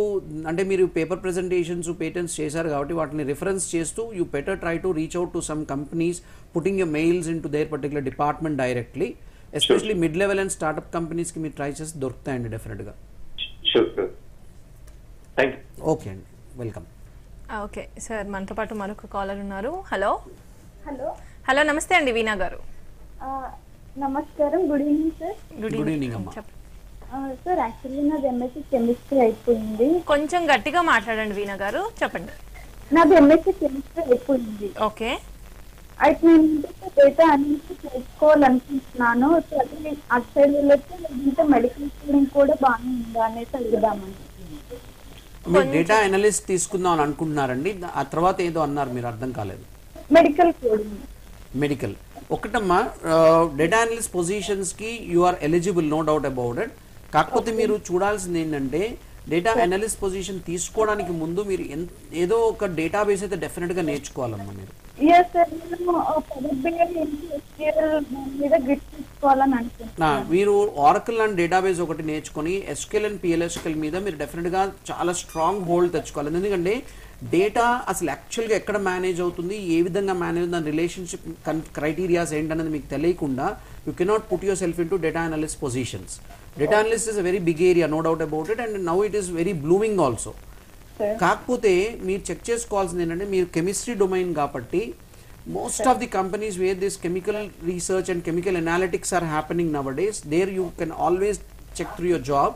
అంటే మీరు పేపర్ ప్రెజెంటేషన్స్ పేటెంట్స్ చేశారు కాబట్టి వాటిని రిఫరెన్స్ చేస్తూ you better try to reach out to some companies putting a mails into there particular department directly especially mid level and startup కంపెనీస్కి మీరు try చేసి దొరుకుతాయండి డెఫినెట్గా యూ ఓకే అండి. వెల్కమ్ ఓకే సార్ మనతో పాటు మరొక కాలర్ ఉన్నారు. హలో హలో హలో నమస్తే అండి వీణా గారు. నమస్కారం. Good evening sir good Good evening, అమ్మా. చెప్పండి. సార్ యాక్చువల్లీ నాది ఎంఎస్సీ కెమిస్ట్రీ అయిపోయింది. కొంచెం గట్టిగా మాట్లాడండి వీణా గారు. చెప్పండి. నాది ఎంఎస్సీ కెమిస్ట్రీ అయిపోయింది. ఓకే. అయితే నేను డేటా అనాలిసిస్ నేర్చుకోవాలనుకుంటున్నాను. సో అది అటు సైడ్ వెళ్ళొచ్చు లేదంటే మెడికల్ స్టూడెంట్ కూడా బాగానే ఉందా అనేసి అడుగుదామని. మీరు డేటా అనలిస్ట్ తీసుకుందాం అని అనుకుంటున్నారండి. ఆ తర్వాత ఏదో అన్నారు మీరు అర్థం కాలేదు. మెడికల్ కోడింగ్ మెడికల్ ఒకటమ్మా data analyst పొజిషన్స్కి you are eligible no doubt about it కాకపోతే మీరు చూడాల్సింది ఏంటంటే డేటా అనలిస్ట్ పొజిషన్ తీసుకోవడానికి ముందు మీరు ఏదో ఒక డేటాబేస్ అయితే డెఫినెట్గా నేర్చుకోవాలమ్మా మీరు. మీరు ఆరకల్ అండ్ డేటాబేస్ ఒకటి నేర్చుకొని ఎస్కెల్ అండ్ పిఎల్ఎస్కెల్ మీద మీరు డెఫినెట్గా చాలా స్ట్రాంగ్ హోల్డ్ తెచ్చుకోవాలి. ఎందుకంటే డేటా అసలు యాక్చువల్గా ఎక్కడ మేనేజ్ అవుతుంది ఏ విధంగా మేనేజ్ దాని రిలేషన్షిప్ క్రైటీరియాస్ ఏంటనేది మీకు తెలియకుండా you cannot put your self into data analyst positions data analyst is a very big area no doubt about it and now it is very blooming also కాకపోతే మీరు check చేసుకోవాల్సింది ఏంటంటే మీరు chemistry domain కాబట్టి most of the companies where this chemical research and chemical analytics are happening nowadays there you can always check through your job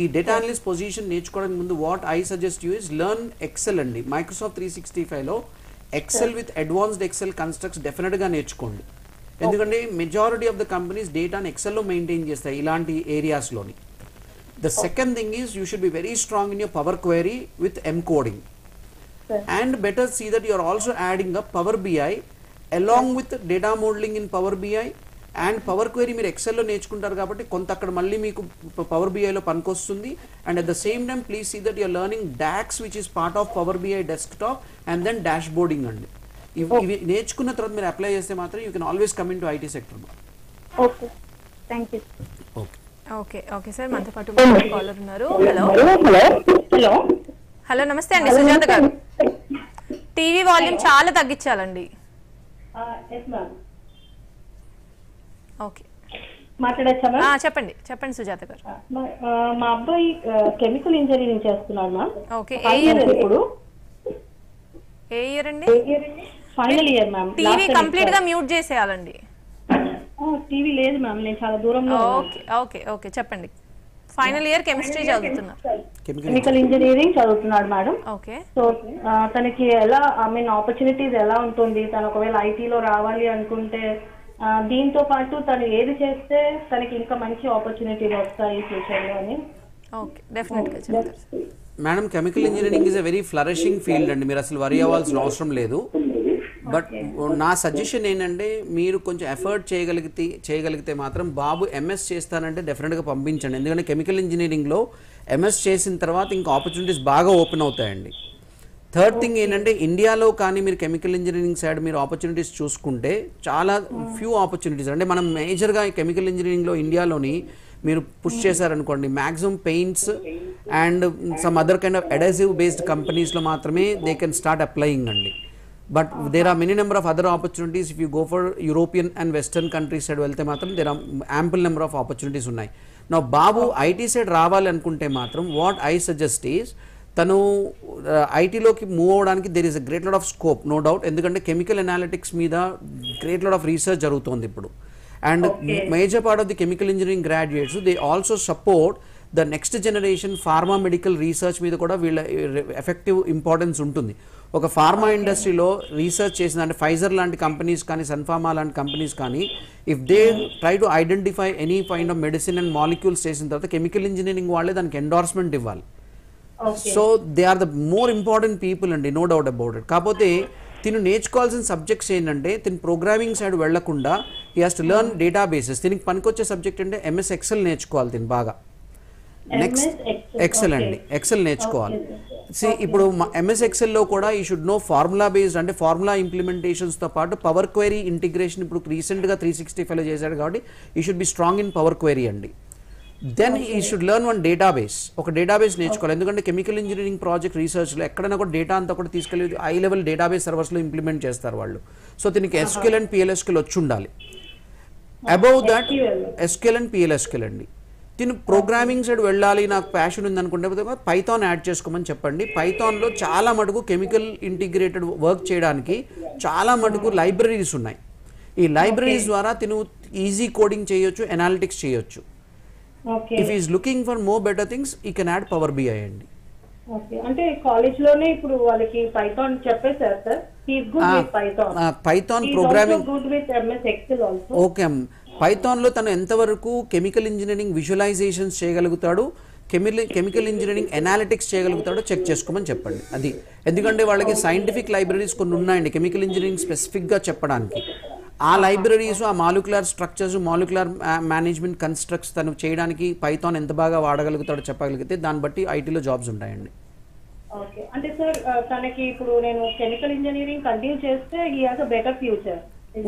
ఈ data analyst position నేర్చుకోవడానికి ముందు what I suggest you is learn Excel అండి. Microsoft three sixty ఫైవ్లో Excel with advanced Excel constructs డెఫినెట్గా నేర్చుకోండి. ఎందుకంటే majority of the companies డేటాను ఎక్సెల్లో maintain చేస్తాయి ఇలాంటి ఏరియాస్లోని The second thing is you should be very strong in your Power Query with encoding. And better see that you are also adding up Power BI along with data modeling in Power BI and Power Query మీరు ఎక్సెల్లో నేర్చుకుంటారు కాబట్టి కొంత అక్కడ మళ్ళీ మీకు Power బీఐలో పనికొస్తుంది and at the same time please see that your learning docs which is part of Power BI desktop and then dashboarding అండి. ఇవి ఇవి నేర్చుకున్న తర్వాత మీరు అప్లై చేస్తే మాత్రం you can always come into IT sector okay thank you okay okay okay sir మనతో పాటు కాలర్ ఉన్నారు. హలో హలో హలో హలో నమస్తే అండి. సుజాత గారు. టీవీ వాల్యూమ్ చాలా తగ్గించాలండి. ఓకే మాట్లాడచ్చా ఆ, మ్యామ్ చెప్పండి. చెప్పండి సుజాత గారు. మా- ఆ, మా అబ్బాయి కెమికల్ ఇంజనీరింగ్ చేస్తున్నాడు మ్యామ్ ఓకే ఏ ఇయర్ ఇప్పుడు. ఏ ఇయర్ అండి? ఫైనల్ ఇయర్ మ్యామ్ టీవీ కంప్లీట్గా మ్యూట్ చేసేయాలండి. టీవీ లేదు మ్యామ్ నేను చాలా దూరంలో. Okay okay okay. చెప్పండి. ఫైనల్ ఇయర్ కెమిస్ట్రీ చదువుతున్నారు కెమికల్ ఇంజనీరింగ్ చదువుతున్నాడు మేడం. ఓకే. సో తనకి ఎలా ఐ మీన్ ఆపర్చునిటీస్ ఎలా ఉంటుంది? తను ఒకవేళ ఐటీలో రావాలి అనుకుంటే దీంతో పాటు తను ఏది చేస్తే తనకి ఇంకా మంచి ఆపర్చునిటీలు వస్తాయి ఫ్యూచర్లో అని. ఓకే డెఫినెట్గా చెప్తారు madam chemical engineering is a very flourishing field అండి. మీరు అసలు వరి అవ్వాల్సిన అవసరం లేదు. బట్ నా సజెషన్ ఏంటంటే మీరు కొంచెం ఎఫర్ట్ చేయగలిగితే చేయగలిగితే మాత్రం బాబు ఎంఎస్ చేస్తానంటే డెఫినెట్గా పంపించండి. ఎందుకంటే కెమికల్ ఇంజనీరింగ్లో ఎంఎస్ చేసిన తర్వాత ఇంకా ఆపర్చునిటీస్ బాగా ఓపెన్ అవుతాయండి. థర్డ్ థింగ్ ఏంటంటే ఇండియాలో కానీ మీరు కెమికల్ ఇంజనీరింగ్ సైడ్ మీరు ఆపర్చునిటీస్ చూసుకుంటే చాలా ఫ్యూ ఆపర్చునిటీస్ అంటే మనం మేజర్గా కెమికల్ ఇంజనీరింగ్లో ఇండియాలోని మీరు పుష్ చేశారనుకోండి maximum paints and some other kind of adhesive based కంపెనీస్లో మాత్రమే దే కెన్ స్టార్ట్ అప్లయింగ్ అండి. But there are many number of other opportunities if you go for European and western countries side వెళ్తే మాత్రం there are ample number of opportunities ఉన్నాయి. నా బాబు IT side రావాలి అనుకుంటే మాత్రం వాట్ ఐ సజెస్ట్ ఈస్ తను ఐటీలోకి మూవ్ అవ్వడానికి there is a great lot of scope no doubt ఎందుకంటే కెమికల్ అనాలిటిక్స్ మీద గ్రేట్ లాట్ ఆఫ్ రీసెర్చ్ జరుగుతోంది ఇప్పుడు. And major part of the chemical engineering graduates they also support the next generation pharma medical research మీద కూడా వీళ్ళ effective importance ఉంటుంది. ఒక pharma ఇండస్ట్రీలో రీసెర్చ్ చేసిన అంటే ఫైజర్ లాంటి కంపెనీస్ కానీ సన్ఫార్మా లాంటి కంపెనీస్ కానీ if they try to identify any kind of medicine and molecules చేసిన తర్వాత కెమికల్ ఇంజనీరింగ్ వాళ్ళే దానికి ఎండార్స్మెంట్ ఇవ్వాలి. So they are the more important people అండి నో డౌట్ అబౌట్ ఇట్ కాకపోతే తిను నేర్చుకోవాల్సిన సబ్జెక్ట్స్ ఏంటంటే తిను ప్రోగ్రామింగ్ సైడ్ వెళ్ళకుండా he has to learn databases దీనికి పనికొచ్చే సబ్జెక్ట్ అంటే ఎంఎస్ ఎక్సెల్ నేర్చుకోవాలి తిను బాగా. నెక్స్ట్ ఎక్సెల్ అండి. ఎక్సెల్ నేర్చుకోవాలి. సి ఇప్పుడు ఎంఎస్ ఎక్సెల్లో కూడా he should know formula based అంటే ఫార్ములా ఇంప్లిమెంటేషన్స్తో పాటు పవర్ క్వైరీ ఇంటిగ్రేషన్ ఇప్పుడు రీసెంట్గా త్రీ సిక్స్టీ ఫైవ్లో చేశాడు కాబట్టి he should be strong in Power Query అండి. Then he should learn one database ఒక డేటాబేస్ నేర్చుకోవాలి. ఎందుకంటే కెమికల్ ఇంజనీరింగ్ ప్రాజెక్ట్ రీసెర్చ్లో ఎక్కడైనా కూడా డేటా అంతా కూడా తీసుకెళ్ళి హై లెవెల్ డేటాబేస్ సర్వర్స్లో ఇంప్లిమెంట్ చేస్తారు వాళ్ళు. సో దీనికి ఎస్క్యూఎల్ అండ్ పిఎల్ఎస్క్యూఎల్ వచ్చి ఉండాలి. Above that SQL and PLSQL అండి. దీని ప్రోగ్రామింగ్ సైడ్ వెళ్ళాలి నాకు ప్యాషన్ ఉంది అనుకుంటే పైథాన్ యాడ్ చేసుకోమని చెప్పండి. పైథాన్లో చాలా మటుకు కెమికల్ ఇంటిగ్రేటెడ్ వర్క్ చేయడానికి చాలా మటుకు లైబ్రరీస్ ఉన్నాయి. ఈ లైబ్రరీస్ ద్వారా తిను ఈజీ కోడింగ్ చేయొచ్చు ఎనాలిటిక్స్ చేయొచ్చు. If he's looking for more better things he can add Power BI అండి అంటే కాలేజ్లోనే ఇప్పుడు వాళ్ళకి పైథాన్ చెప్పేశారు sir. Python Python. programming- good with MS Excel also okay పైథాన్లో తను ఎంతవరకు కెమికల్ ఇంజనీరింగ్ విజువలైజేషన్స్ చేయగలుగుతాడు కెమికల్ కెమికల్ ఇంజనీరింగ్ ఎనాలిటిక్స్ చేయగలుగుతాడో చెక్ చేసుకోమని చెప్పండి. అది ఎందుకంటే వాళ్ళకి సైంటిఫిక్ లైబ్రరీస్ కొన్ని ఉన్నాయండి కెమికల్ ఇంజనీరింగ్ స్పెసిఫిక్గా చెప్పడానికి. ఆ లైబ్రరీస్ ఆ molecular structures molecular management constructs తను చేయడానికి పైథాన్ ఎంత బాగా వాడగలుగుతాడో చెప్పగలిగితే దాన్ని బట్టి ఐటీలో జాబ్స్ ఉంటాయండి. అంటే సార్ తనకి ఇప్పుడు నేను కెమికల్ ఇంజనీరింగ్ కంటిన్యూ చేస్తే he has a better future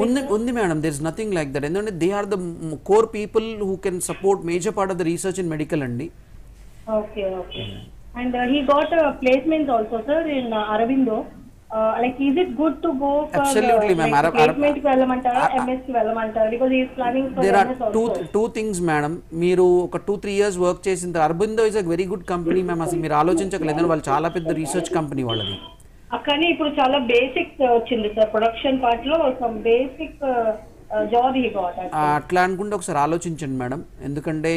ఉంది ఉంది madam there is nothing like that ఎందుకంటే they are the core people who can support major part of the research in medical అండి okay okay and he got placement also sir in Aurobindo like is it good to go ma'am. Arab- Arab- ప్లేస్మెంట్కి వెళ్ళమంటారా ఎంఎస్కి వెళ్ళమంటారా because he's planning for there are two two things madam మీరు ఒక two three years work చేసిన తర్వాత Aurobindo is a very good company ma'am అసలు మీరు ఆలోచించగలేదు ఎందుకంటే వాళ్ళు చాలా పెద్ద రీసెర్చ్ కంపెనీ వాళ్ళది. కానీ ఇప్పుడు చాలా బేసిక్ వచ్చింది సార్. ప్రొడక్షన్ పార్ట్లో some basic job he got ఆ, అట్లా అనుకుంటే ఒకసారి ఆలోచించండి మేడం. ఎందుకంటే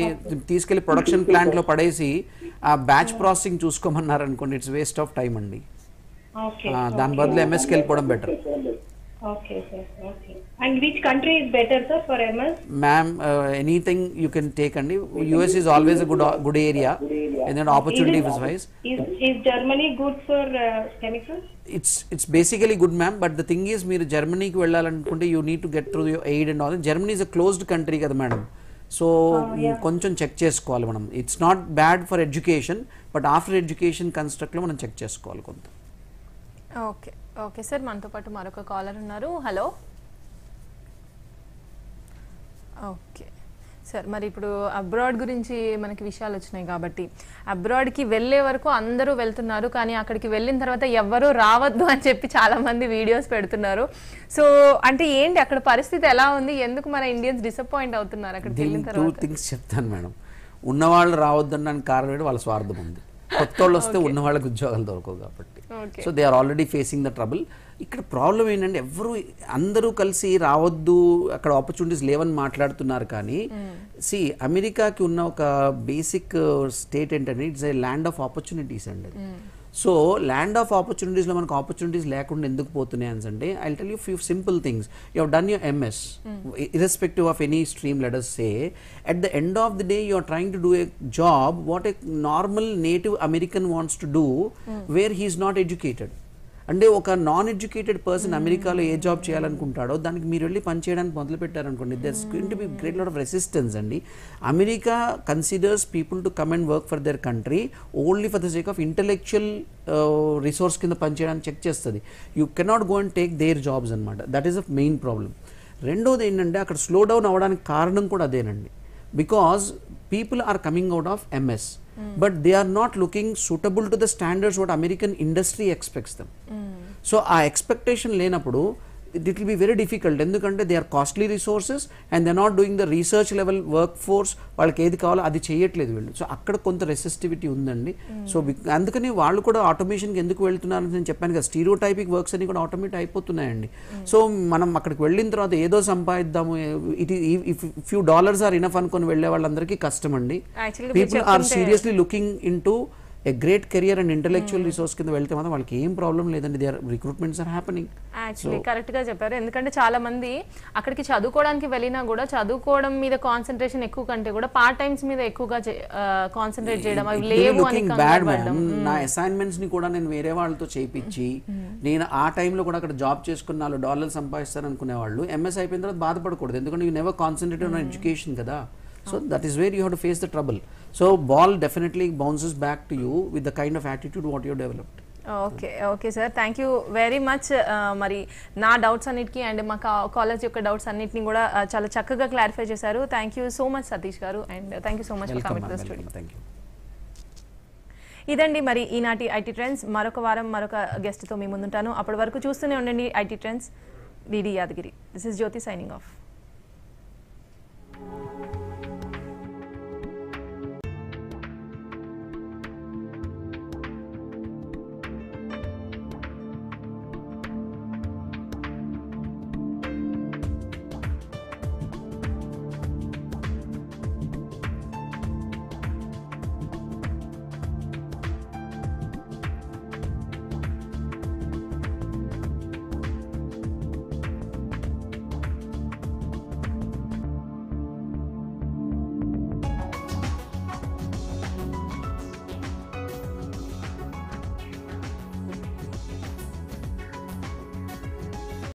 తీసుకెళ్ళి ప్రొడక్షన్ ప్లాంట్లో పడేసి ఆ బ్యాచ్ ప్రాసెసింగ్ చూసుకోమన్నారు అనుకోండి ఇట్స్ వేస్ట్ ఆఫ్ టైం అండి. ఓకే ఆ, దాని బదులు ఎంఎస్కి వెళ్ళిపోవడం better ma'am anything you can take అండి US is always a good good area ఎందుకంటే opportunity wise is Germany good for chemical it's it's basically good ma'am but the thing is మీరు జర్మనీకి వెళ్ళాలనుకుంటే you need to get through your aid and all Germany is a closed country కదా madam so కొంచెం check చేసుకోవాలి మనం. It's not bad for education but after education కన్స్ట్రక్ట్లో మనం check చేసుకోవాలి కొంత. ఓకే ఓకే సార్ మనతో పాటు మరొక కాలర్ ఉన్నారు. హలో. ఓకే. సార్ మరి ఇప్పుడు అబ్రాడ్ గురించి మనకి విషయాలు వచ్చినాయి కాబట్టి అబ్రాడ్కి వెళ్ళే వరకు అందరూ వెళ్తున్నారు కానీ అక్కడికి వెళ్ళిన తర్వాత ఎవ్వరూ రావద్దు అని చెప్పి చాలా మంది వీడియోస్ పెడుతున్నారు. సో అంటే ఏంటి అక్కడ పరిస్థితి ఎలా ఉంది? ఎందుకు మన ఇండియన్స్ డిసప్పాయింట్ అవుతున్నారు అక్కడికి వెళ్ళిన తర్వాత? థింగ్స్ చెప్తాను మేడం. ఉన్నవాళ్ళు రావద్దనడానికి కారణం వాళ్ళ స్వార్థం ఉంది. కొత్త వాళ్ళు వస్తే ఉన్న వాళ్ళకి ఉద్యోగాలు దొరకవు కాబట్టి. So they are already facing the trouble ఇక్కడ ప్రాబ్లం ఏంటంటే ఎవరు అందరూ కలిసి రావద్దు అక్కడ ఆపర్చునిటీస్ లేవని మాట్లాడుతున్నారు కానీ సి అమెరికాకి ఉన్న ఒక బేసిక్ స్టేట్ ఏంటంటే it's a land of opportunities అండి సో ల్యాండ్ ఆఫ్ ఆపర్చునిటీస్లో మనకు ఆపర్చునిటీస్ లేకుండా ఎందుకు పోతున్నాయి అని అంటే I tell you few simple things you have done your MS irrespective of any stream letters say at the end of the day you're trying to do a job what a normal native American wants to do where he is not educated అంటే ఒక non educated person అమెరికాలో ఏ job చేయాలనుకుంటాడో దానికి మీరు వెళ్ళి పని చేయడానికి మొదలు పెట్టారనుకోండి there's going to be great lot of resistance అండి. America considers people to come and work for their country only for the sake of intellectual resource కింద పనిచేయడానికి చెక్ చేస్తుంది. You cannot go and take their jobs అనమాట that is a main problem రెండోది ఏంటంటే అక్కడ slow down అవ్వడానికి కారణం కూడా అదేనండి. Because people are coming out of MS but they are not looking suitable to the standards what American industry expects them so ఆ expectation లేనప్పుడు it will be very difficult ఎందుకంటే they are costly resources and they not doing the research level work force వాళ్ళకి ఏది కావాలో అది చేయట్లేదు వీళ్ళు. So అక్కడ కొంత రెసిస్టివిటీ ఉందండి. సో అందుకని వాళ్ళు కూడా ఆటోమేషన్కి ఎందుకు వెళ్తున్నారని నేను చెప్పాను కదా స్టీరియో టైపిక్ వర్క్స్ అన్ని కూడా ఆటోమేట్ అయిపోతున్నాయండి. సో మనం అక్కడికి వెళ్ళిన తర్వాత ఏదో సంపాదిద్దాము it if few dollars are enough అనుకొని వెళ్ళే వాళ్ళందరికీ కష్టం అండి people are seriously looking into a great career and intellectual resource కింద వెళ్తే మాత్రం వాళ్ళకి ఏం ప్రాబ్లం లేదండి. They are recruitments are happening actually కరెక్ట్గా చెప్పారు. ఎందుకంటే చాలా మంది అక్కడికి చదువుకోవడానికి వెళ్ళినా కూడా చదువుకోవడం మీద కాన్సన్ట్రేషన్ ఎక్కువ కంటే కూడా పార్ట్ టైమ్స్ మీద ఎక్కువగా కాన్సన్ట్రేట్ చేయడం అవి లేవు అని బ్యాడ్ పడడం. మ్యామ్ నా అసైన్మెంట్స్ని కూడా నేను వేరే వాళ్ళతో చేయించి నేను ఆ టైంలో కూడా అక్కడ జాబ్ చేసుకుని నాలుగు డాలర్లు సంపాదిస్తాను అనుకునే వాళ్ళు ఎంఎస్ అయిపోయిన తర్వాత బాధపడకూడదు. ఎందుకంటే you never concentrate on education కదా. So that is where you have to face the trouble so ball definitely bounces back to you with the kind of attitude what you developed okay okay sir thank you very much మరి నా doubts అన్నిటికీ and మా college యొక్క doubts అన్నిటిని కూడా uh, చాలా చక్కగా clarify చేశారు. Thank you so much Satish గారు. And thank you so much for welcome coming to the studio thank you ఇదండి మరి ఈనాటి ఐటీ ట్రెండ్స్ మరొక వారం మరొక గెస్ట్తో మీ ముందుంటాను. అప్పటి వరకు చూస్తూనే ఉండండి IT trends DD Yadagiri. This is Jyothi signing off